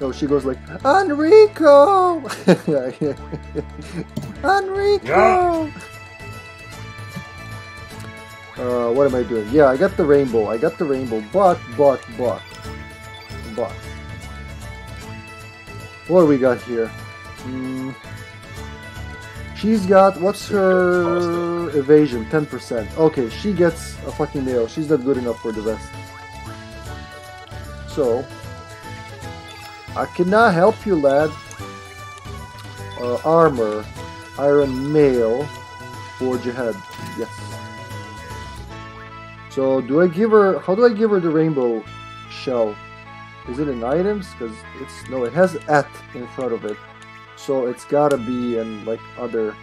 No, she goes like Enrico. Enrico. Uh, what am I doing? Yeah, I got the rainbow. I got the rainbow, but, but, but, but. What do we got here? Mm, she's got what's her evasion? Ten percent. Okay, she gets a fucking nail. She's not good enough for the rest. So, I cannot help you, lad. Uh, armor, iron mail, forge ahead. Yes. So do I give her? How do I give her the rainbow shell? Is it in items? Because it's no, it has at in front of it, so it's gotta be in like other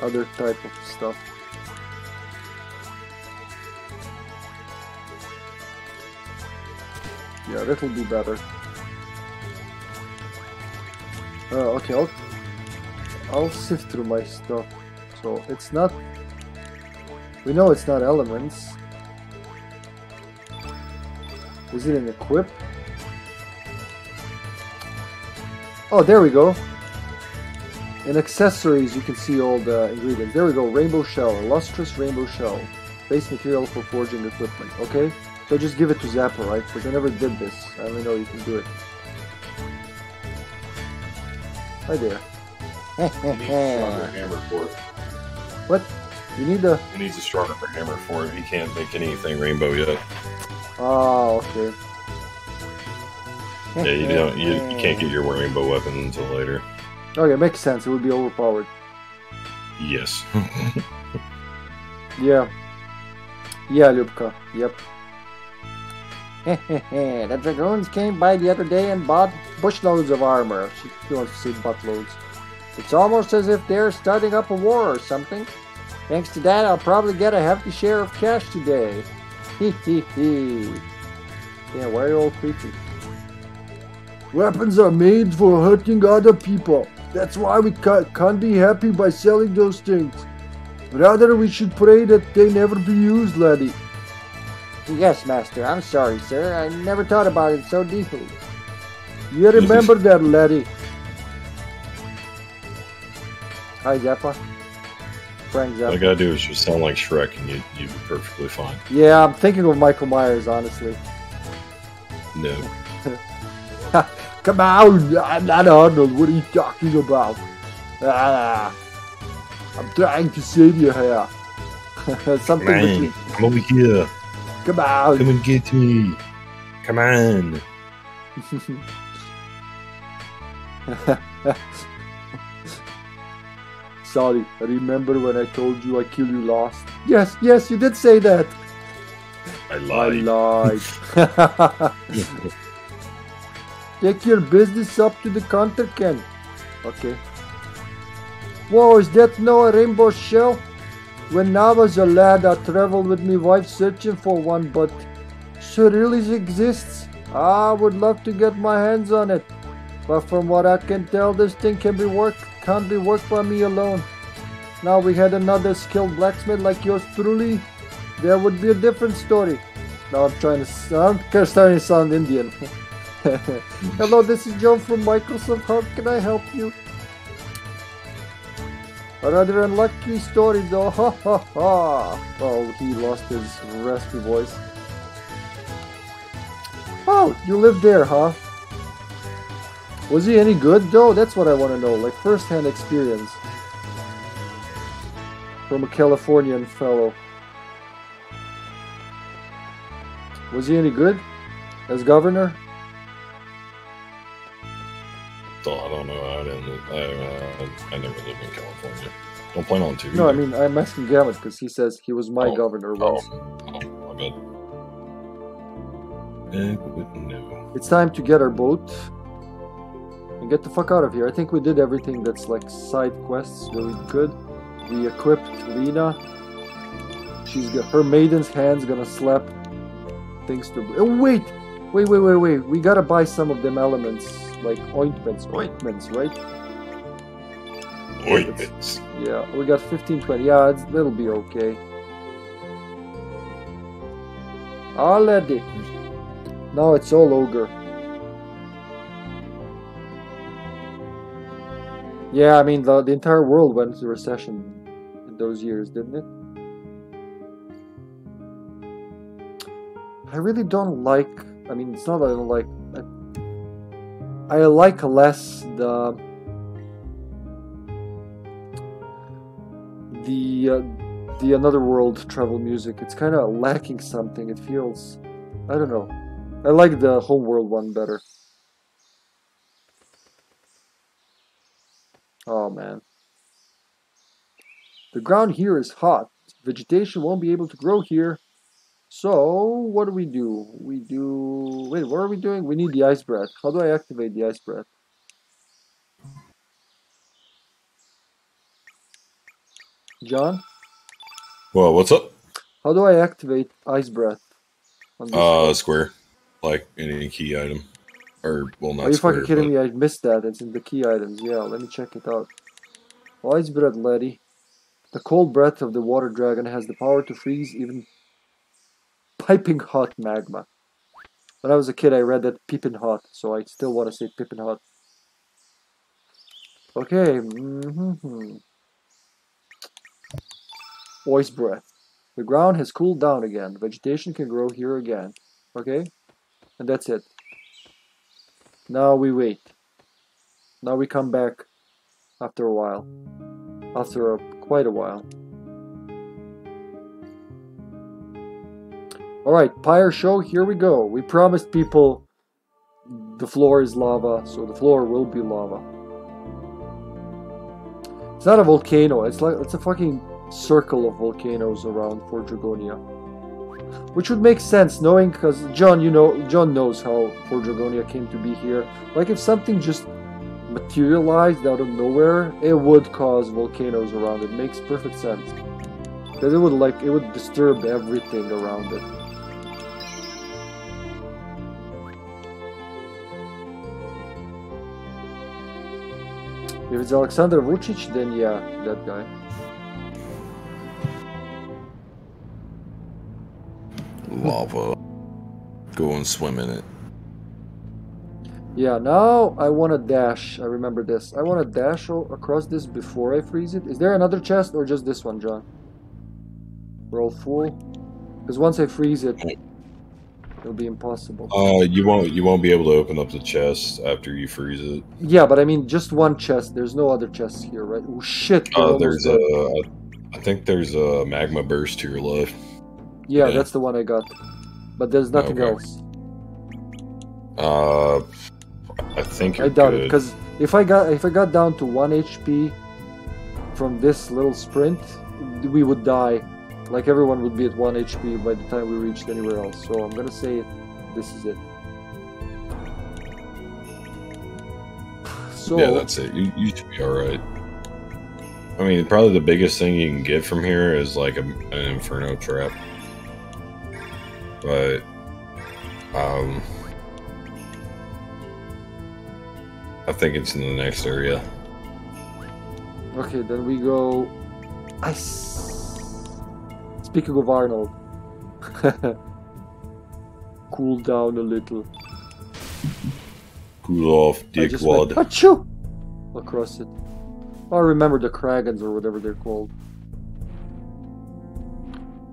other type of stuff. Yeah, that'll be better. Uh, okay, I'll I'll sift through my stuff. So it's not. We know it's not elements. Is it an equip? Oh, there we go. In accessories, you can see all the ingredients. There we go. Rainbow shell, lustrous rainbow shell, base material for forging equipment. Okay, so just give it to Zappa, right? Because I never did this. I only know you can do it. Hi there. He needs a stronger hammer for it. What? You need the. He needs a stronger hammer for it. He can't make anything rainbow yet. Oh, okay. Yeah, you don't. You, you can't get your rainbow weapon until later. Okay, makes sense. It would be overpowered. Yes. Yeah. Yeah, Lubka. Yep. the dragoons came by the other day and bought bushloads of armor. She, wants to say buttloads. It's almost as if they're starting up a war or something. Thanks to that, I'll probably get a hefty share of cash today. Hee hee hee. Yeah, why all creepy? Weapons are made for hurting other people. That's why we ca- can't be happy by selling those things. Rather, we should pray that they never be used, laddie. Yes, master. I'm sorry, sir. I never thought about it so deeply. You remember that, laddie. Hi, Zappa. Frank All you Zappa. gotta do is just sound like Shrek, and you you'd be perfectly fine. Yeah, I'm thinking of Michael Myers, honestly. No. Come on, I'm not Arnold. What are you talking about? Ah, I'm trying to save you here. Something between. come over here. Come on. Come and get me. Come on. Sorry, remember when I told you I kill you last. Yes, yes, you did say that. I lied. I lied. Take your business up to the counter, Ken. Okay. Whoa, is that now a rainbow shell? When I was a lad, I traveled with my wife searching for one, but it really exists. I would love to get my hands on it, but from what I can tell, this thing can be worked, can't be worked by me alone. Now we had another skilled blacksmith like yours truly, there would be a different story. Now I'm trying to I'm starting to sound Indian. Hello, this is John from Microsoft. How can I help you? A rather unlucky story though. Ha ha ha. Oh, he lost his raspy voice. Oh, you live there, huh? Was he any good though? That's what I want to know. Like first-hand experience from a Californian fellow. Was he any good as governor? So I don't know. I didn't. I, uh, I never lived in California. Don't plan on to. No, I mean I'm asking Gamut because he says he was my Oh, governor Oh, once. oh, my bad. Eh, no. It's time to get our boat and get the fuck out of here. I think we did everything that's like side quests really good. We equipped Leena. She's got her maiden's hand's gonna slap things to. Oh wait, wait, wait, wait, wait. We gotta buy some of them elements like ointments, ointments, right? Ointments. Yeah, we got 15, 20. Yeah, it's, it'll be okay. Already. Now it's all ogre. Yeah, I mean, the, the entire world went into recession in those years, didn't it? I really don't like. I mean, it's not that I don't like. I, like less the the uh, the another world travel music. It's kind of lacking something. It feels, I don't know. I like the home world one better. Oh man, the ground here is hot. vegetation won't be able to grow here. So, what do we do? We do... Wait, what are we doing? We need the ice breath. How do I activate the ice breath? John? Well, what's up? How do I activate ice breath? Uh, square. Like any key item. Or, well, not Are you square, fucking kidding but- me? I missed that. It's in the key items. Yeah, let me check it out. Ice breath, Letty. The cold breath of the water dragon has the power to freeze even piping hot magma. When I was a kid, I read that piping hot, so I still want to say piping hot. Okay. Mm-hmm. Ice breath. The ground has cooled down again. Vegetation can grow here again. Okay? And that's it. Now we wait. Now we come back after a while. After a, quite a while. Alright, Pyre Show, here we go. We promised people the floor is lava, so the floor will be lava. It's not a volcano, it's like it's a fucking circle of volcanoes around Fort Dragonia. Which would make sense knowing because John you know John knows how Fort Dragonia came to be here. Like if something just materialized out of nowhere, it would cause volcanoes around it. Makes perfect sense. Because it would like it would disturb everything around it. If it's Alexander Vucic, then yeah, that guy. Lava. Go and swim in it. Yeah, now I want to dash. I remember this. I want to dash across this before I freeze it. Is there another chest or just this one, John? We're all full. Because once I freeze it, it'll be impossible. Uh, you won't you won't be able to open up the chest after you freeze it. Yeah, but I mean just one chest. There's no other chests here, right? Oh shit! Uh, there's dead. a, I think there's a magma burst to your left. Yeah, yeah. that's the one I got. But there's nothing Okay. else. Uh, I think you're I doubt it because if I got if I got down to one HP from this little sprint, we would die. Like everyone would be at one HP by the time we reached anywhere else. So I'm gonna say this is it. So yeah, that's it. You, you should be all right. I mean, probably the biggest thing you can get from here is like a, an inferno trap. But, um, I think it's in the next area. okay, then we go. Ice. Speaking of Arnold, cool down a little. Cool off, I just went, dickwad. Achoo! across it. Oh, I remember the Kragans or whatever they're called.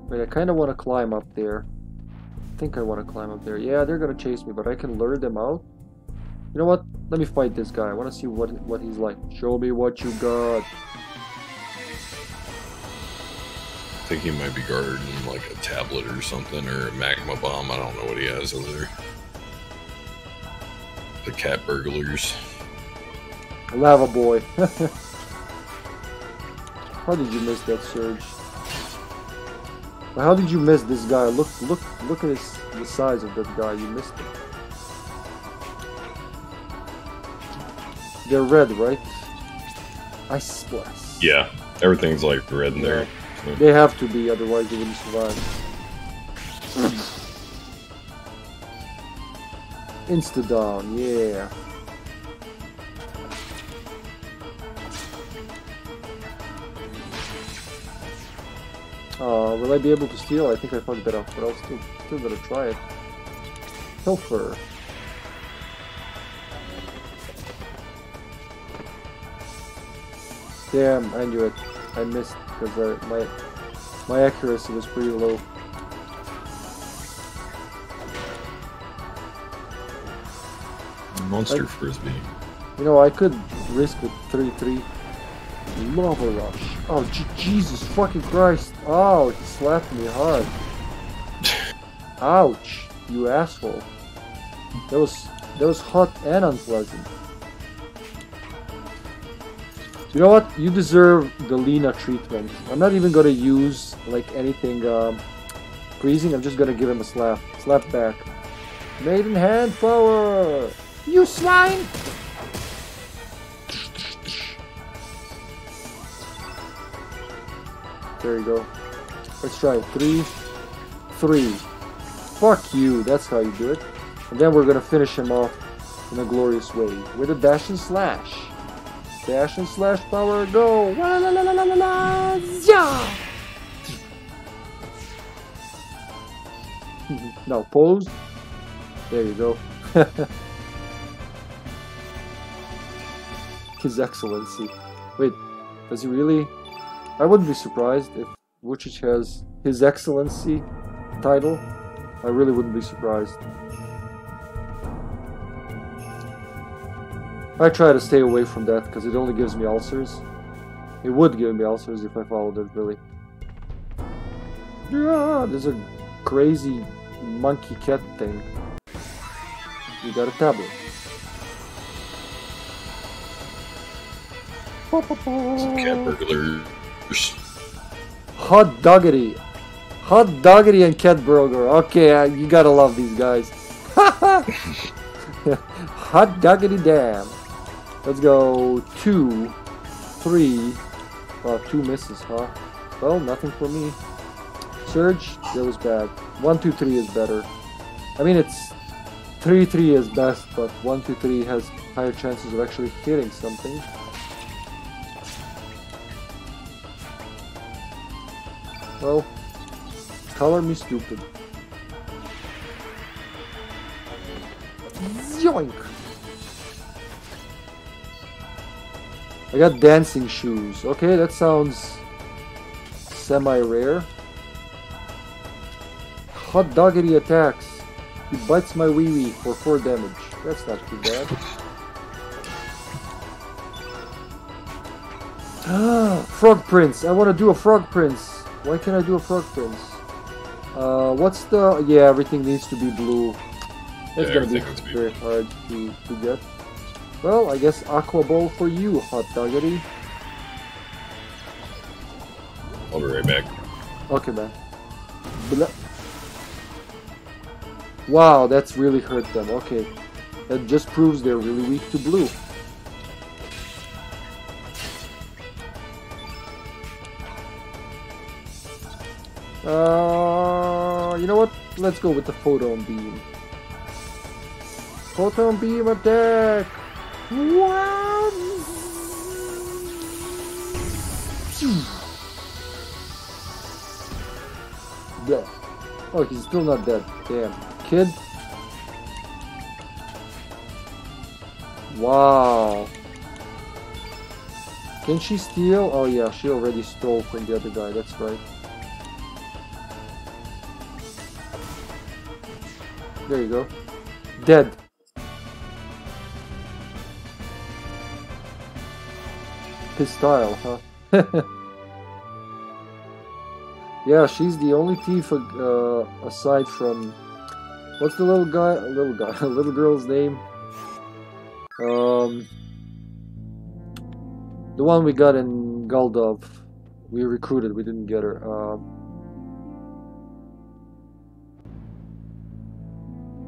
Wait, I kind of want to climb up there. I think I want to climb up there. Yeah, they're gonna chase me, but I can lure them out. You know what? Let me fight this guy. I want to see what what he's like. Show me what you got. Think he might be guarding like a tablet or something, or a magma bomb. I don't know what he has over there. The cat burglars. Lava boy. How did you miss that Serge? How did you miss this guy? Look, look, look at his, the size of that guy. You missed him. They're red, right? Ice splash. Yeah, everything's like red in there. They have to be, otherwise they wouldn't survive. Insta down, yeah. Uh, will I be able to steal? I think I that up, but I'll still, still gotta try it. Pilfer. Damn, I knew it. I missed because my my accuracy was pretty low. Monster I- frisbee. You know, I could risk with 3-3. Lava Rush. Oh, Je- Jesus fucking Christ. Oh, he slapped me hard. Ouch, you asshole. That was, that was hot and unpleasant. You know what? You deserve the Leena treatment. I'm not even gonna use like anything um, freezing. I'm just gonna give him a slap. Slap back. Maiden hand power! You swine! There you go. Let's try it. Three, three. Fuck you. That's how you do it. And then we're gonna finish him off in a glorious way with a dash and slash. Dash and slash power, go! Yeah! now pose. There you go. His Excellency. Wait, does he really? I wouldn't be surprised if Vucic has His Excellency title. I really wouldn't be surprised. I try to stay away from that because it only gives me ulcers. It would give me ulcers if I followed it really. Yeah, there's a crazy monkey cat thing. You got a tablet. Some cat burglars. Hot doggity. Hot doggity and cat burger. Okay, uh, you gotta love these guys. Hot doggity damn. Let's go two, three. Well, two misses, huh? Well, nothing for me. Serge, that was bad. One, two, three is better. I mean, it's three, three is best, but one, two, three has higher chances of actually hitting something. Well, color me stupid. Yoink! I got dancing shoes. Okay, that sounds semi-rare. Hot doggity attacks. He bites my wee wee for 4 damage. That's not too bad. Ah, frog prince. I want to do a frog prince. Why can't I do a frog prince? Uh, what's the... Yeah, everything needs to be blue. That's Yeah, gonna be be very hard to, to get. Well, I guess Aqua Ball for you, Hot Doggity. I'll be right back. Okay, man. Blah. Wow, that's really hurt them. Okay. That just proves they're really weak to blue. Uh, you know what? Let's go with the photon beam. Photon beam attack! Wow! Dead. Oh, he's still not dead. Damn. Kid. Wow. Can she steal? Oh yeah, she already stole from the other guy, that's right. There you go. Dead. His style, huh? yeah, she's the only thief uh, aside from... What's the little guy? Little guy. little girl's name? Um... The one we got in Guldove. We recruited, we didn't get her. Um...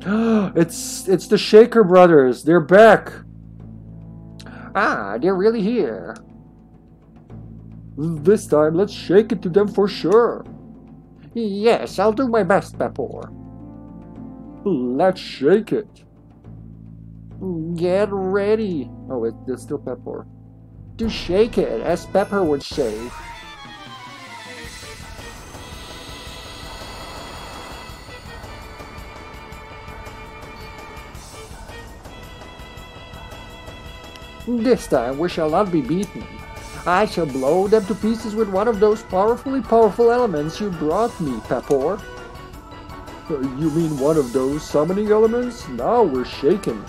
it's it's the Shaker brothers. They're back. Ah, they're really here. This time, let's shake it to them for sure. Yes, I'll do my best, Peppor. Let's shake it. Get ready. Oh, wait, there's still Peppor. To shake it, as Peppor would say. This time we shall not be beaten. I shall blow them to pieces with one of those powerfully powerful elements you brought me, Peppor. Uh, You mean one of those summoning elements? Now we're shaken.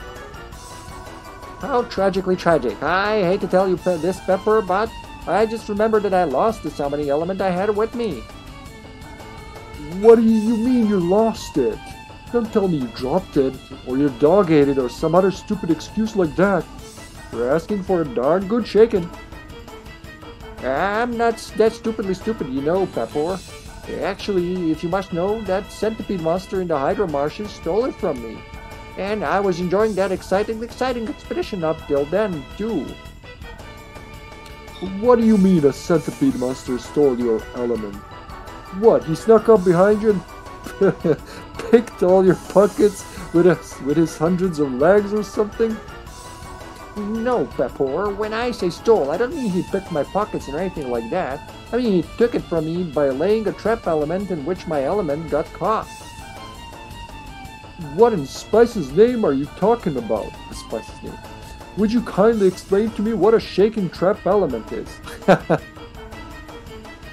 How tragically tragic. I hate to tell you this, Peppor, but I just remembered that I lost the summoning element I had with me. What do you mean you lost it? Don't tell me you dropped it, or your dog ate it, or some other stupid excuse like that. You're asking for a darn good shaking. I'm not that stupidly stupid, you know, Peppor. Actually, if you must know, that centipede monster in the Hydra Marshes stole it from me. And I was enjoying that exciting, exciting expedition up till then, too. What do you mean a centipede monster stole your element? What, he snuck up behind you and picked all your pockets with, his, with his hundreds of legs or something? No, Peppor. When I say stole, I don't mean he picked my pockets or anything like that. I mean he took it from me by laying a trap element in which my element got caught. What in Spice's name are you talking about? Spice's name. Would you kindly explain to me what a shaking trap element is?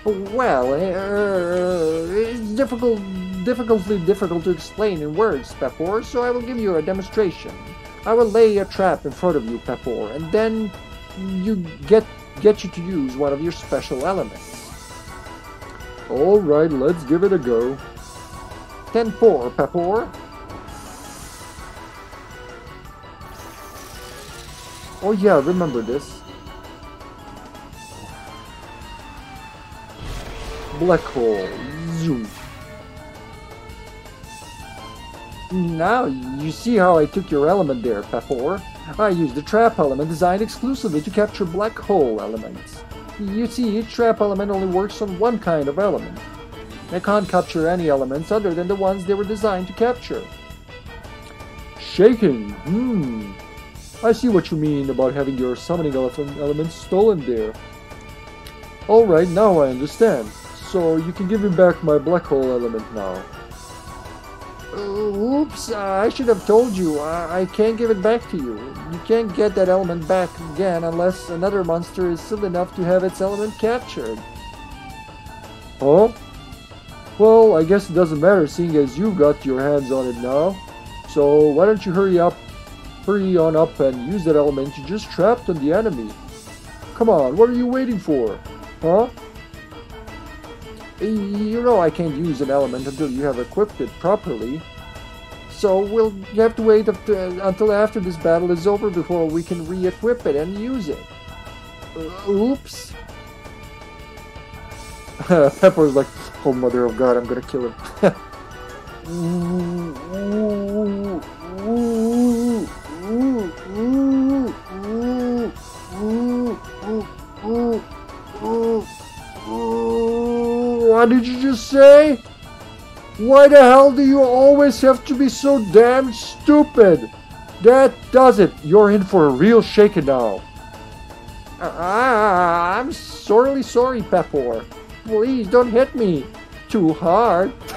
well, uh, it's difficult, difficultly difficult to explain in words, Peppor, so I will give you a demonstration. I will lay a trap in front of you, Peppor, and then you get get you to use one of your special elements. Alright, let's give it a go. 10-4, Peppor. Oh yeah, remember this. Black hole. Zoom. Now, you see how I took your element there, Peppor. I used a trap element designed exclusively to capture black hole elements. You see, each trap element only works on one kind of element. They can't capture any elements other than the ones they were designed to capture. Shaking. Hmm. I see what you mean about having your summoning element stolen there. Alright, now I understand. So you can give me back my black hole element now. Uh, oops, uh, I should have told you. I, I can't give it back to you. You can't get that element back again unless another monster is silly enough to have its element captured. Oh? Well, I guess it doesn't matter seeing as you've got your hands on it now. So why don't you hurry up Hurry on up and use that element you just trapped on the enemy. Come on, what are you waiting for? Huh? You know I can't use an element until you have equipped it properly. So we'll have to wait until after this battle is over before we can re-equip it and use it. Uh, oops. Peppor's like, oh mother of God, I'm gonna kill him. What did you just say? Why the hell do you always have to be so damn stupid? That does it. You're in for a real shaking now. Ah, I'm sorely sorry, Peppor. Please don't hit me too hard.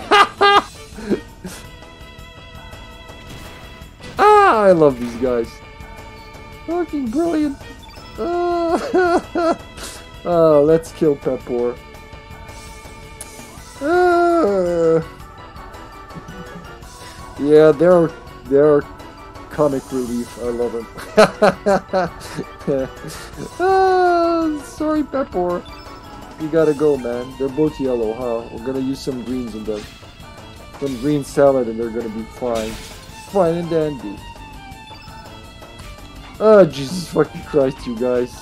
ah, I love these guys. Fucking brilliant. Uh, uh, let's kill Peppor. Uh, yeah, they're they're comic relief. I love them. uh, sorry, Peppor. You gotta go, man. They're both yellow, huh? We're gonna use some greens in them. Some green salad, and they're gonna be fine. Fine and dandy. Oh, Jesus fucking Christ, you guys.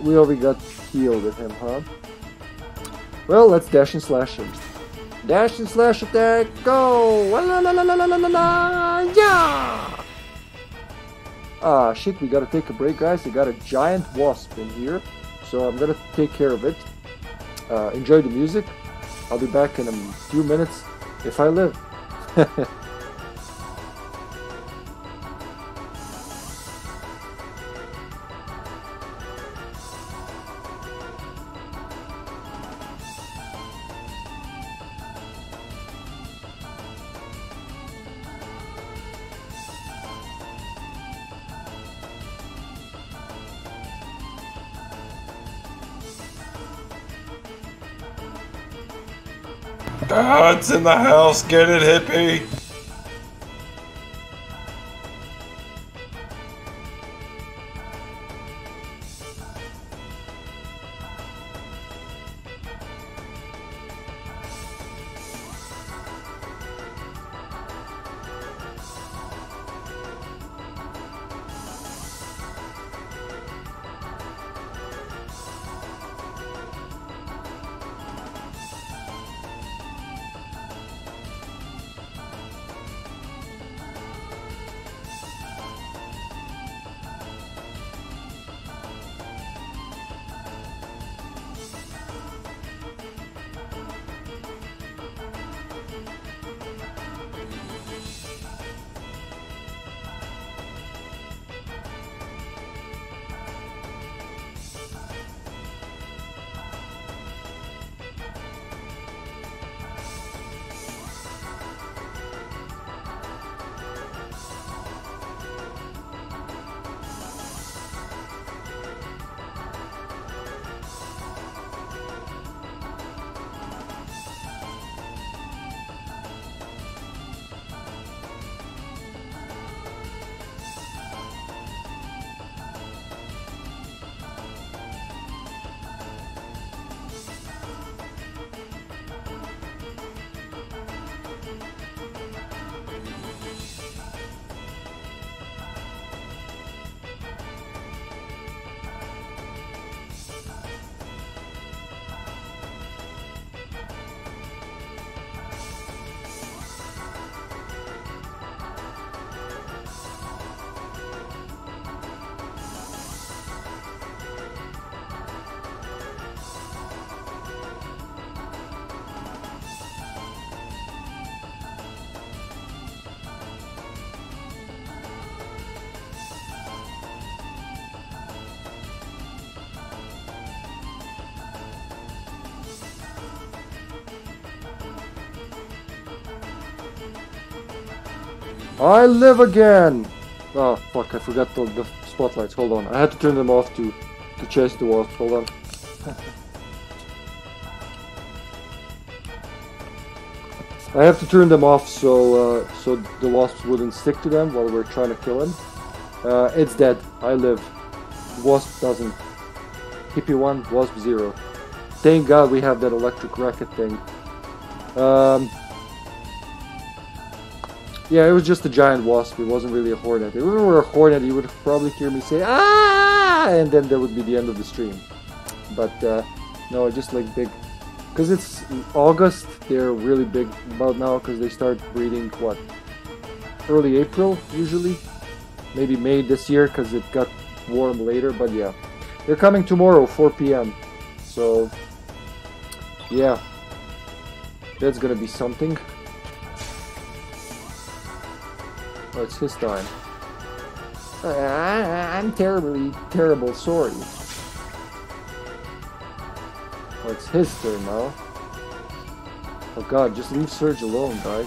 We already got healed at him, huh? Well, let's dash and slash him. Dash and slash attack, go! La la la la la la la la yeah! Ah, shit, we gotta take a break, guys. We got a giant wasp in here, so I'm gonna take care of it. Uh, enjoy the music. I'll be back in a few minutes if I live. God's in the house. Get it, hippie. I live again! Oh, fuck, I forgot the, the spotlights. Hold on. I had to turn them off to, to chase the wasps. Hold on. I have to turn them off so uh, so the wasps wouldn't stick to them while we're trying to kill him. Uh, it's dead. I live. Wasp doesn't. Hippie 1, Wasp 0. Thank God we have that electric racket thing. Um, yeah, it was just a giant wasp. It wasn't really a hornet. If it were a hornet, you would probably hear me say, ah! And then that would be the end of the stream. But, uh, no, just like big. Because it's August, they're really big about now because they start breeding, what? Early April, usually? Maybe May this year because it got warm later, but yeah. They're coming tomorrow, 4 p.m. So, yeah. That's gonna be something. Oh, it's his time. Uh, I, I'm terribly, terrible sorry. It's his turn now. Oh god, just leave Serge alone, guys.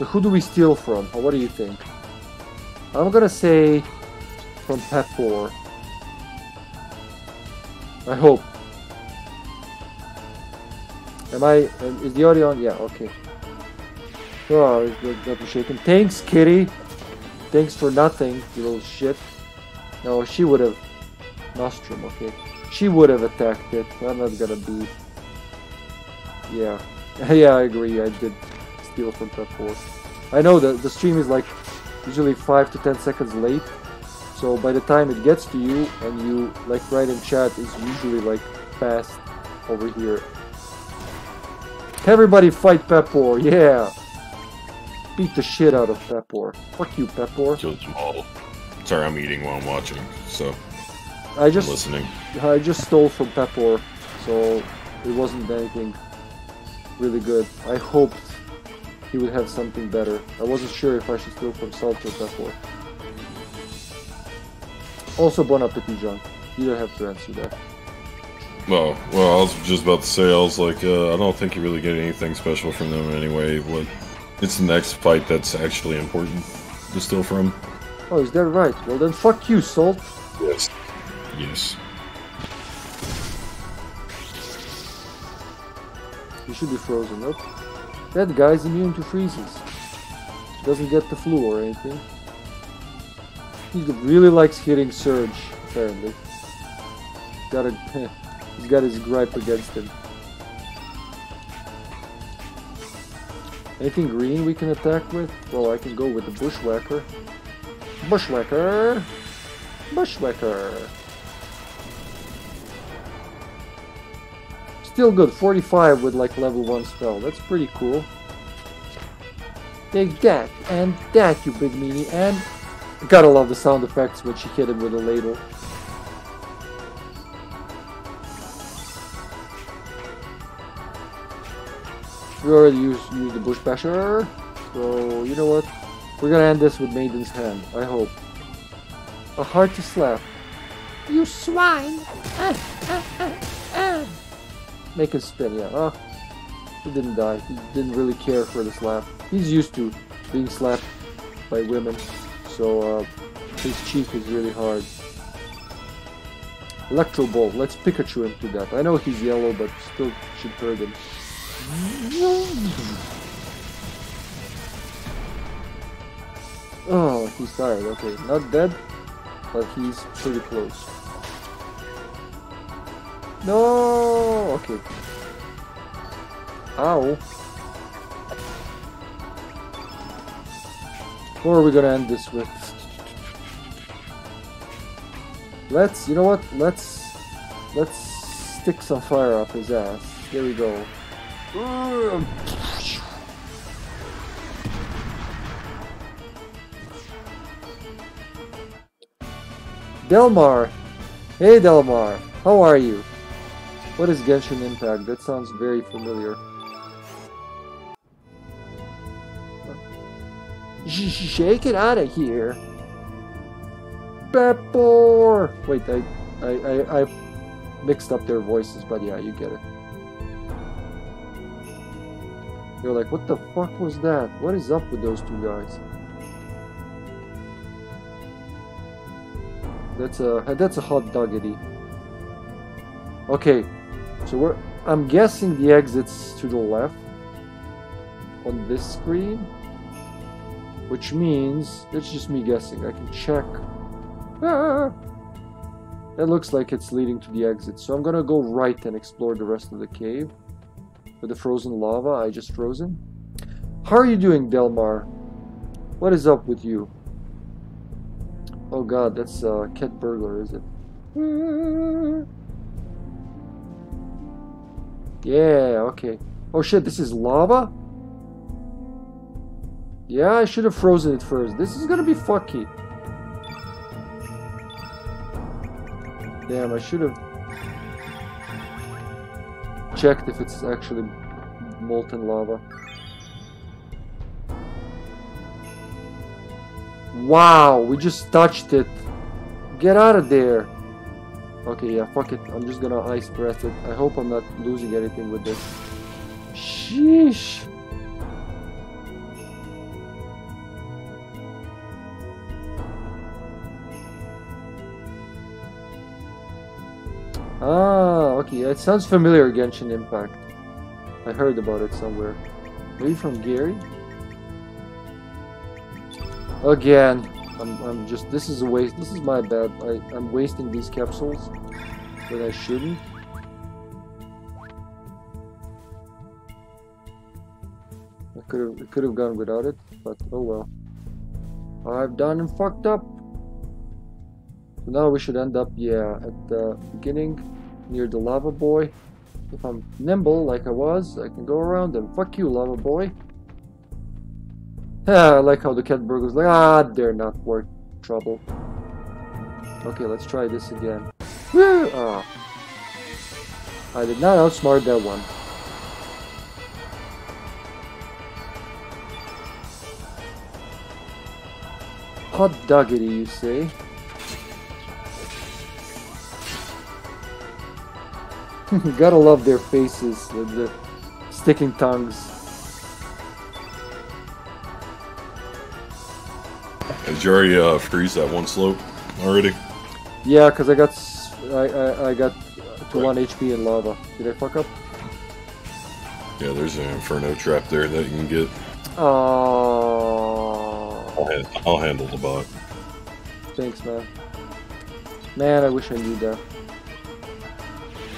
So who do we steal from? Or what do you think? I'm gonna say from Peppor. I hope. Am I... Is the audio on? Yeah, okay. Oh, me shaking. Thanks, kitty! Thanks for nothing, you little shit. No, she would have... Nostrum, okay. She would have attacked it. I'm not gonna be... Yeah. yeah, I agree. I did steal from Peppor. I know that the stream is like usually 5 to 10 seconds late. So by the time it gets to you and you like write in chat is usually like fast over here. Everybody fight Peppor, yeah! Beat the shit out of Peppor. Fuck you, Peppor. Killed them all. Sorry, I'm eating while I'm watching, so I just I'm listening. I just stole from Peppor, so it wasn't anything really good. I hoped he would have something better. I wasn't sure if I should steal from Solt or Peppor. Also, Bon Appetit, John. You don't have to answer that. Well, well, I was just about to say, I was like, uh, I don't think you really get anything special from them anyway. What? It's the next fight that's actually important to steal from. Oh, is that right? Well then fuck you, Solt. Yes. Yes. You should be frozen. Nope. That guy's immune to freezes. Doesn't get the flu or anything. He really likes hitting Serge, apparently. Got a, he's got his gripe against him. Anything green we can attack with? Well, I can go with the Bushwhacker. Bushwhacker! Bushwhacker! Still good, 45 with like level 1 spell. That's pretty cool. Take that, and that, you big meanie, and... Gotta love the sound effects when she hit him with a ladle. We already used, used the BushBasher, so you know what? We're gonna end this with Maiden's Hand, I hope. A hard to slap. You swine! Ah, ah, ah. Make him spin, yeah. Oh, he didn't die. He didn't really care for the slap. He's used to being slapped by women, so uh, his cheek is really hard. Electro Ball. Let's Pikachu him to death. I know he's yellow, but still should hurt him. Oh, he's tired. Okay, not dead, but he's pretty close. No. Okay. Ow. What are we gonna end this with? Let's, you know what? Let's, let's stick some fire up his ass. There we go. Mm. Delmar! Hey Delmar, how are you? What is Genshin Impact? That sounds very familiar. Sh shake it out of here! Peppor! Wait, I, I, I, I mixed up their voices, but yeah, you get it. You're like, what the fuck was that? What is up with those two guys? That's a that's a hot doggity. Okay, so we're I'm guessing the exits to the left on this screen, which means it's just me guessing. I can check. Ah, that looks like it's leading to the exit, so I'm gonna go right and explore the rest of the cave with the frozen lava I just frozen. How are you doing, Delmar? What is up with you? Oh god, that's uh, Cat Burglar, is it? Yeah, okay. Oh shit, this is lava? Yeah, I should have frozen it first. This is gonna be fucky. Damn, I should have checked if it's actually molten lava. Wow, we just touched it. Get out of there. Okay, yeah, fuck it. I'm just gonna ice breath it. I hope I'm not losing anything with this. Sheesh. Ah, okay. It sounds familiar, Genshin Impact. I heard about it somewhere. Maybe from Gary? Again. I'm, I'm just, this is a waste, this is my bad. I, I'm wasting these capsules when I shouldn't. I could have, I could have gone without it, but oh well. I've done and fucked up. So now we should end up, yeah, at the beginning, near the lava boy. If I'm nimble like I was, I can go around and fuck you, lava boy. I like how the cat burglar's like, ah, they're not worth trouble. Okay, let's try this again. Woo! Ah. I did not outsmart that one. Hot doggity, you say? Gotta love their faces with the sticking tongues. Did you already uh, freeze that one slope already? Yeah, because I got i i got to one HP in lava. Did I fuck up? Yeah, there's an inferno trap there that you can get. Oh, I'll, I'll handle the bot. thanks, man. Man, I wish I knew that.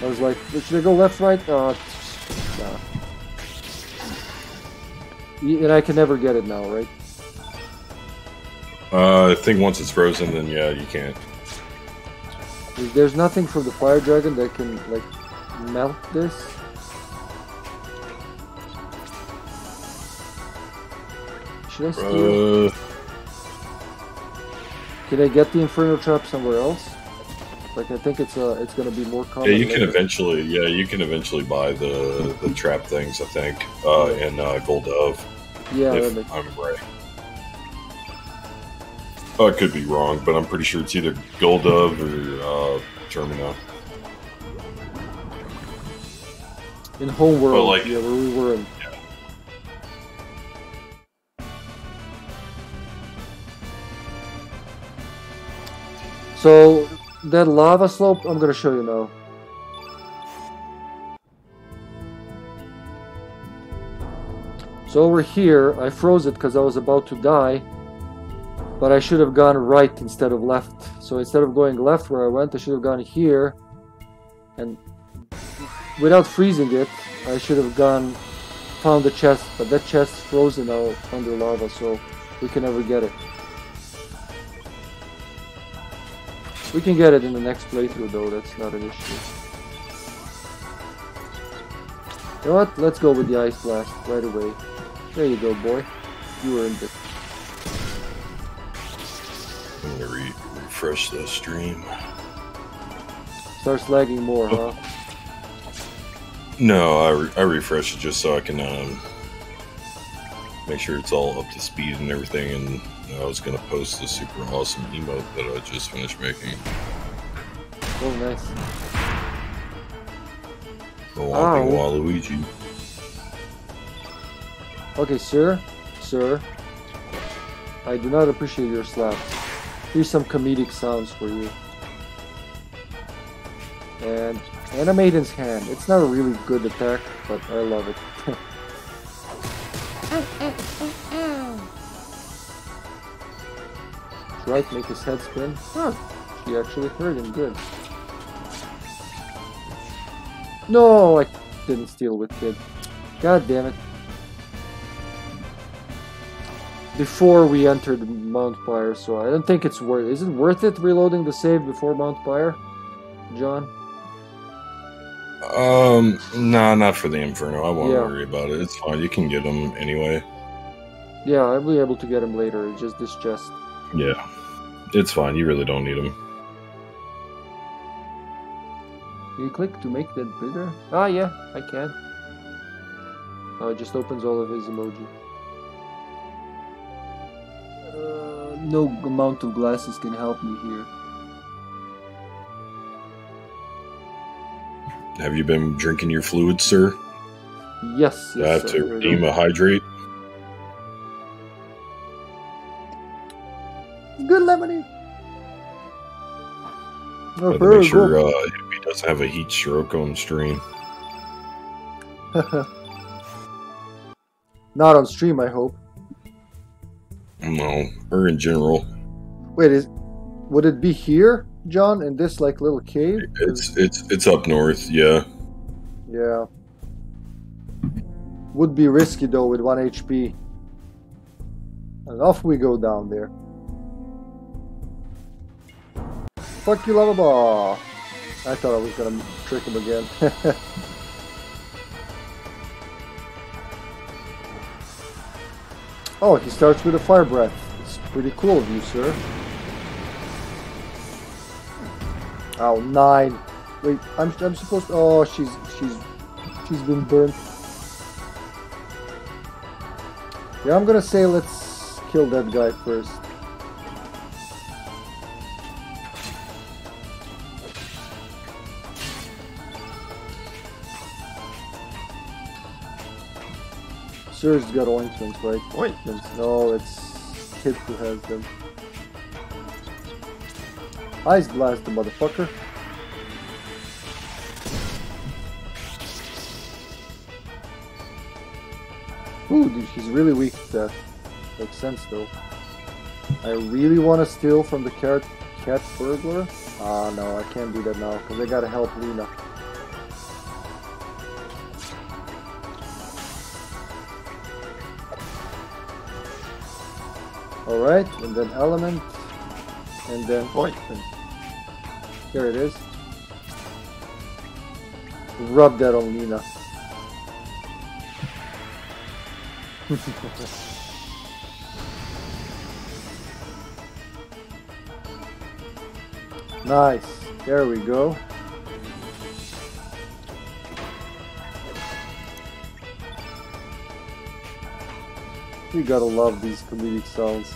I was like, should I go left, right? Oh, nah. And I can never get it now, right? Uh, I think once it's frozen, then yeah, you can't. There's nothing from the fire dragon that can like melt this. Should I steal? Uh, Can I get the inferno trap somewhere else? Like I think it's uh it's gonna be more common. yeah, you can later. eventually. Yeah, you can eventually buy the the trap things. I think uh, in uh, Guldove, Yeah, if I'm right. Oh, I could be wrong, but I'm pretty sure it's either Guldove or uh, Termina. in homeworld. But, like- yeah, where we were in. So that lava slope, I'm gonna show you now. So over here, I froze it because I was about to die, but I should have gone right instead of left. So instead of going left where I went, I should have gone here, and without freezing it, I should have gone found the chest, but that chest frozen now under lava, so we can never get it. We can get it in the next playthrough though, that's not an issue. You know what? Let's go with the ice blast right away. There you go, boy. You earned it. I'm gonna re- refresh the stream. Starts lagging more, huh? No, I, re- I refresh it just so I can um, make sure it's all up to speed and everything. And I was gonna post the super awesome emote that I just finished making. Oh, nice. The Whomping Ow. Waluigi. Okay, sir. Sir. I do not appreciate your slaps. Here's some comedic sounds for you. And Animaten's Hand. It's not a really good attack, but I love it. Mm, mm. Right, make his head spin. Huh, she actually hurt him, good. No, I didn't steal with kid. God damn it. Before we entered Mount Pyre, so I don't think it's worth Is it worth it reloading the save before Mount Pyre, John? Um, nah, not for the Inferno. I won't Yeah. worry about it. It's fine. You can get them anyway. Yeah, I'll be able to get them later. It's just this chest. Yeah, it's fine. You really don't need them. Can you click to make that bigger? Ah, yeah, I can. Oh, it just opens all of his emoji. Uh, no amount of glasses can help me here. Have you been drinking your fluids, sir? Yes, yes. have sir, to redeem a hydrate. Good lemonade. Oh, make we sure uh, he doesn't have a heat stroke on stream. Not on stream, I hope. No, or in general. Wait, is would it be here, John, in this like little cave? It's it's it's up north. Yeah. Yeah. Would be risky though with 1 HP. And off we go down there. Fuck you, lava ball. I thought I was gonna trick him again. oh, he starts with a fire breath. It's pretty cool of you, sir. Oh, nine. Wait, I'm, I'm supposed. Oh, she's she's she's been burnt. Yeah, I'm gonna say let's kill that guy first. Sir's got ointments, right? Ointments? No, it's Kid who has them. Ice blast the motherfucker. Ooh, dude, she's really weak to that. Makes sense though. I really want to steal from the cat cat burglar. Ah, no, I can't do that now because I gotta help Leena. Right, and then element, and then ointment. Here it is. Rub that on Leena. nice. There we go. You gotta love these comedic sounds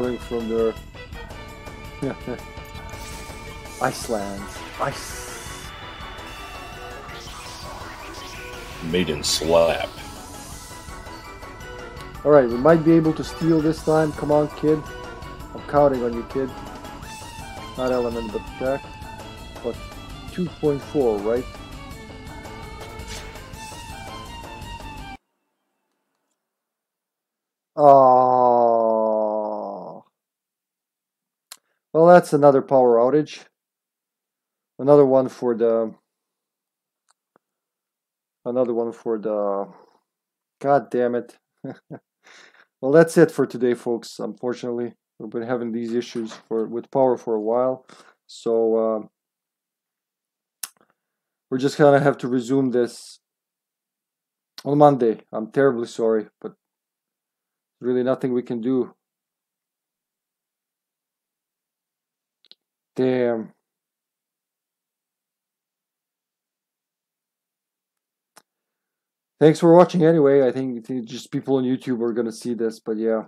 coming from their Iceland. Ice. Maiden slap. Alright, we might be able to steal this time. Come on, kid. I'm counting on you, kid. Not element, but attack. What? 2.4, right? Oh. Well, that's another power outage. Another one for the. Another one for the. God damn it. well, that's it for today, folks. Unfortunately, we've been having these issues for with power for a while, so uh, we're just gonna have to resume this on Monday. I'm terribly sorry, but really nothing we can do. Damn. Thanks for watching anyway. I think just people on YouTube are gonna see this, but yeah.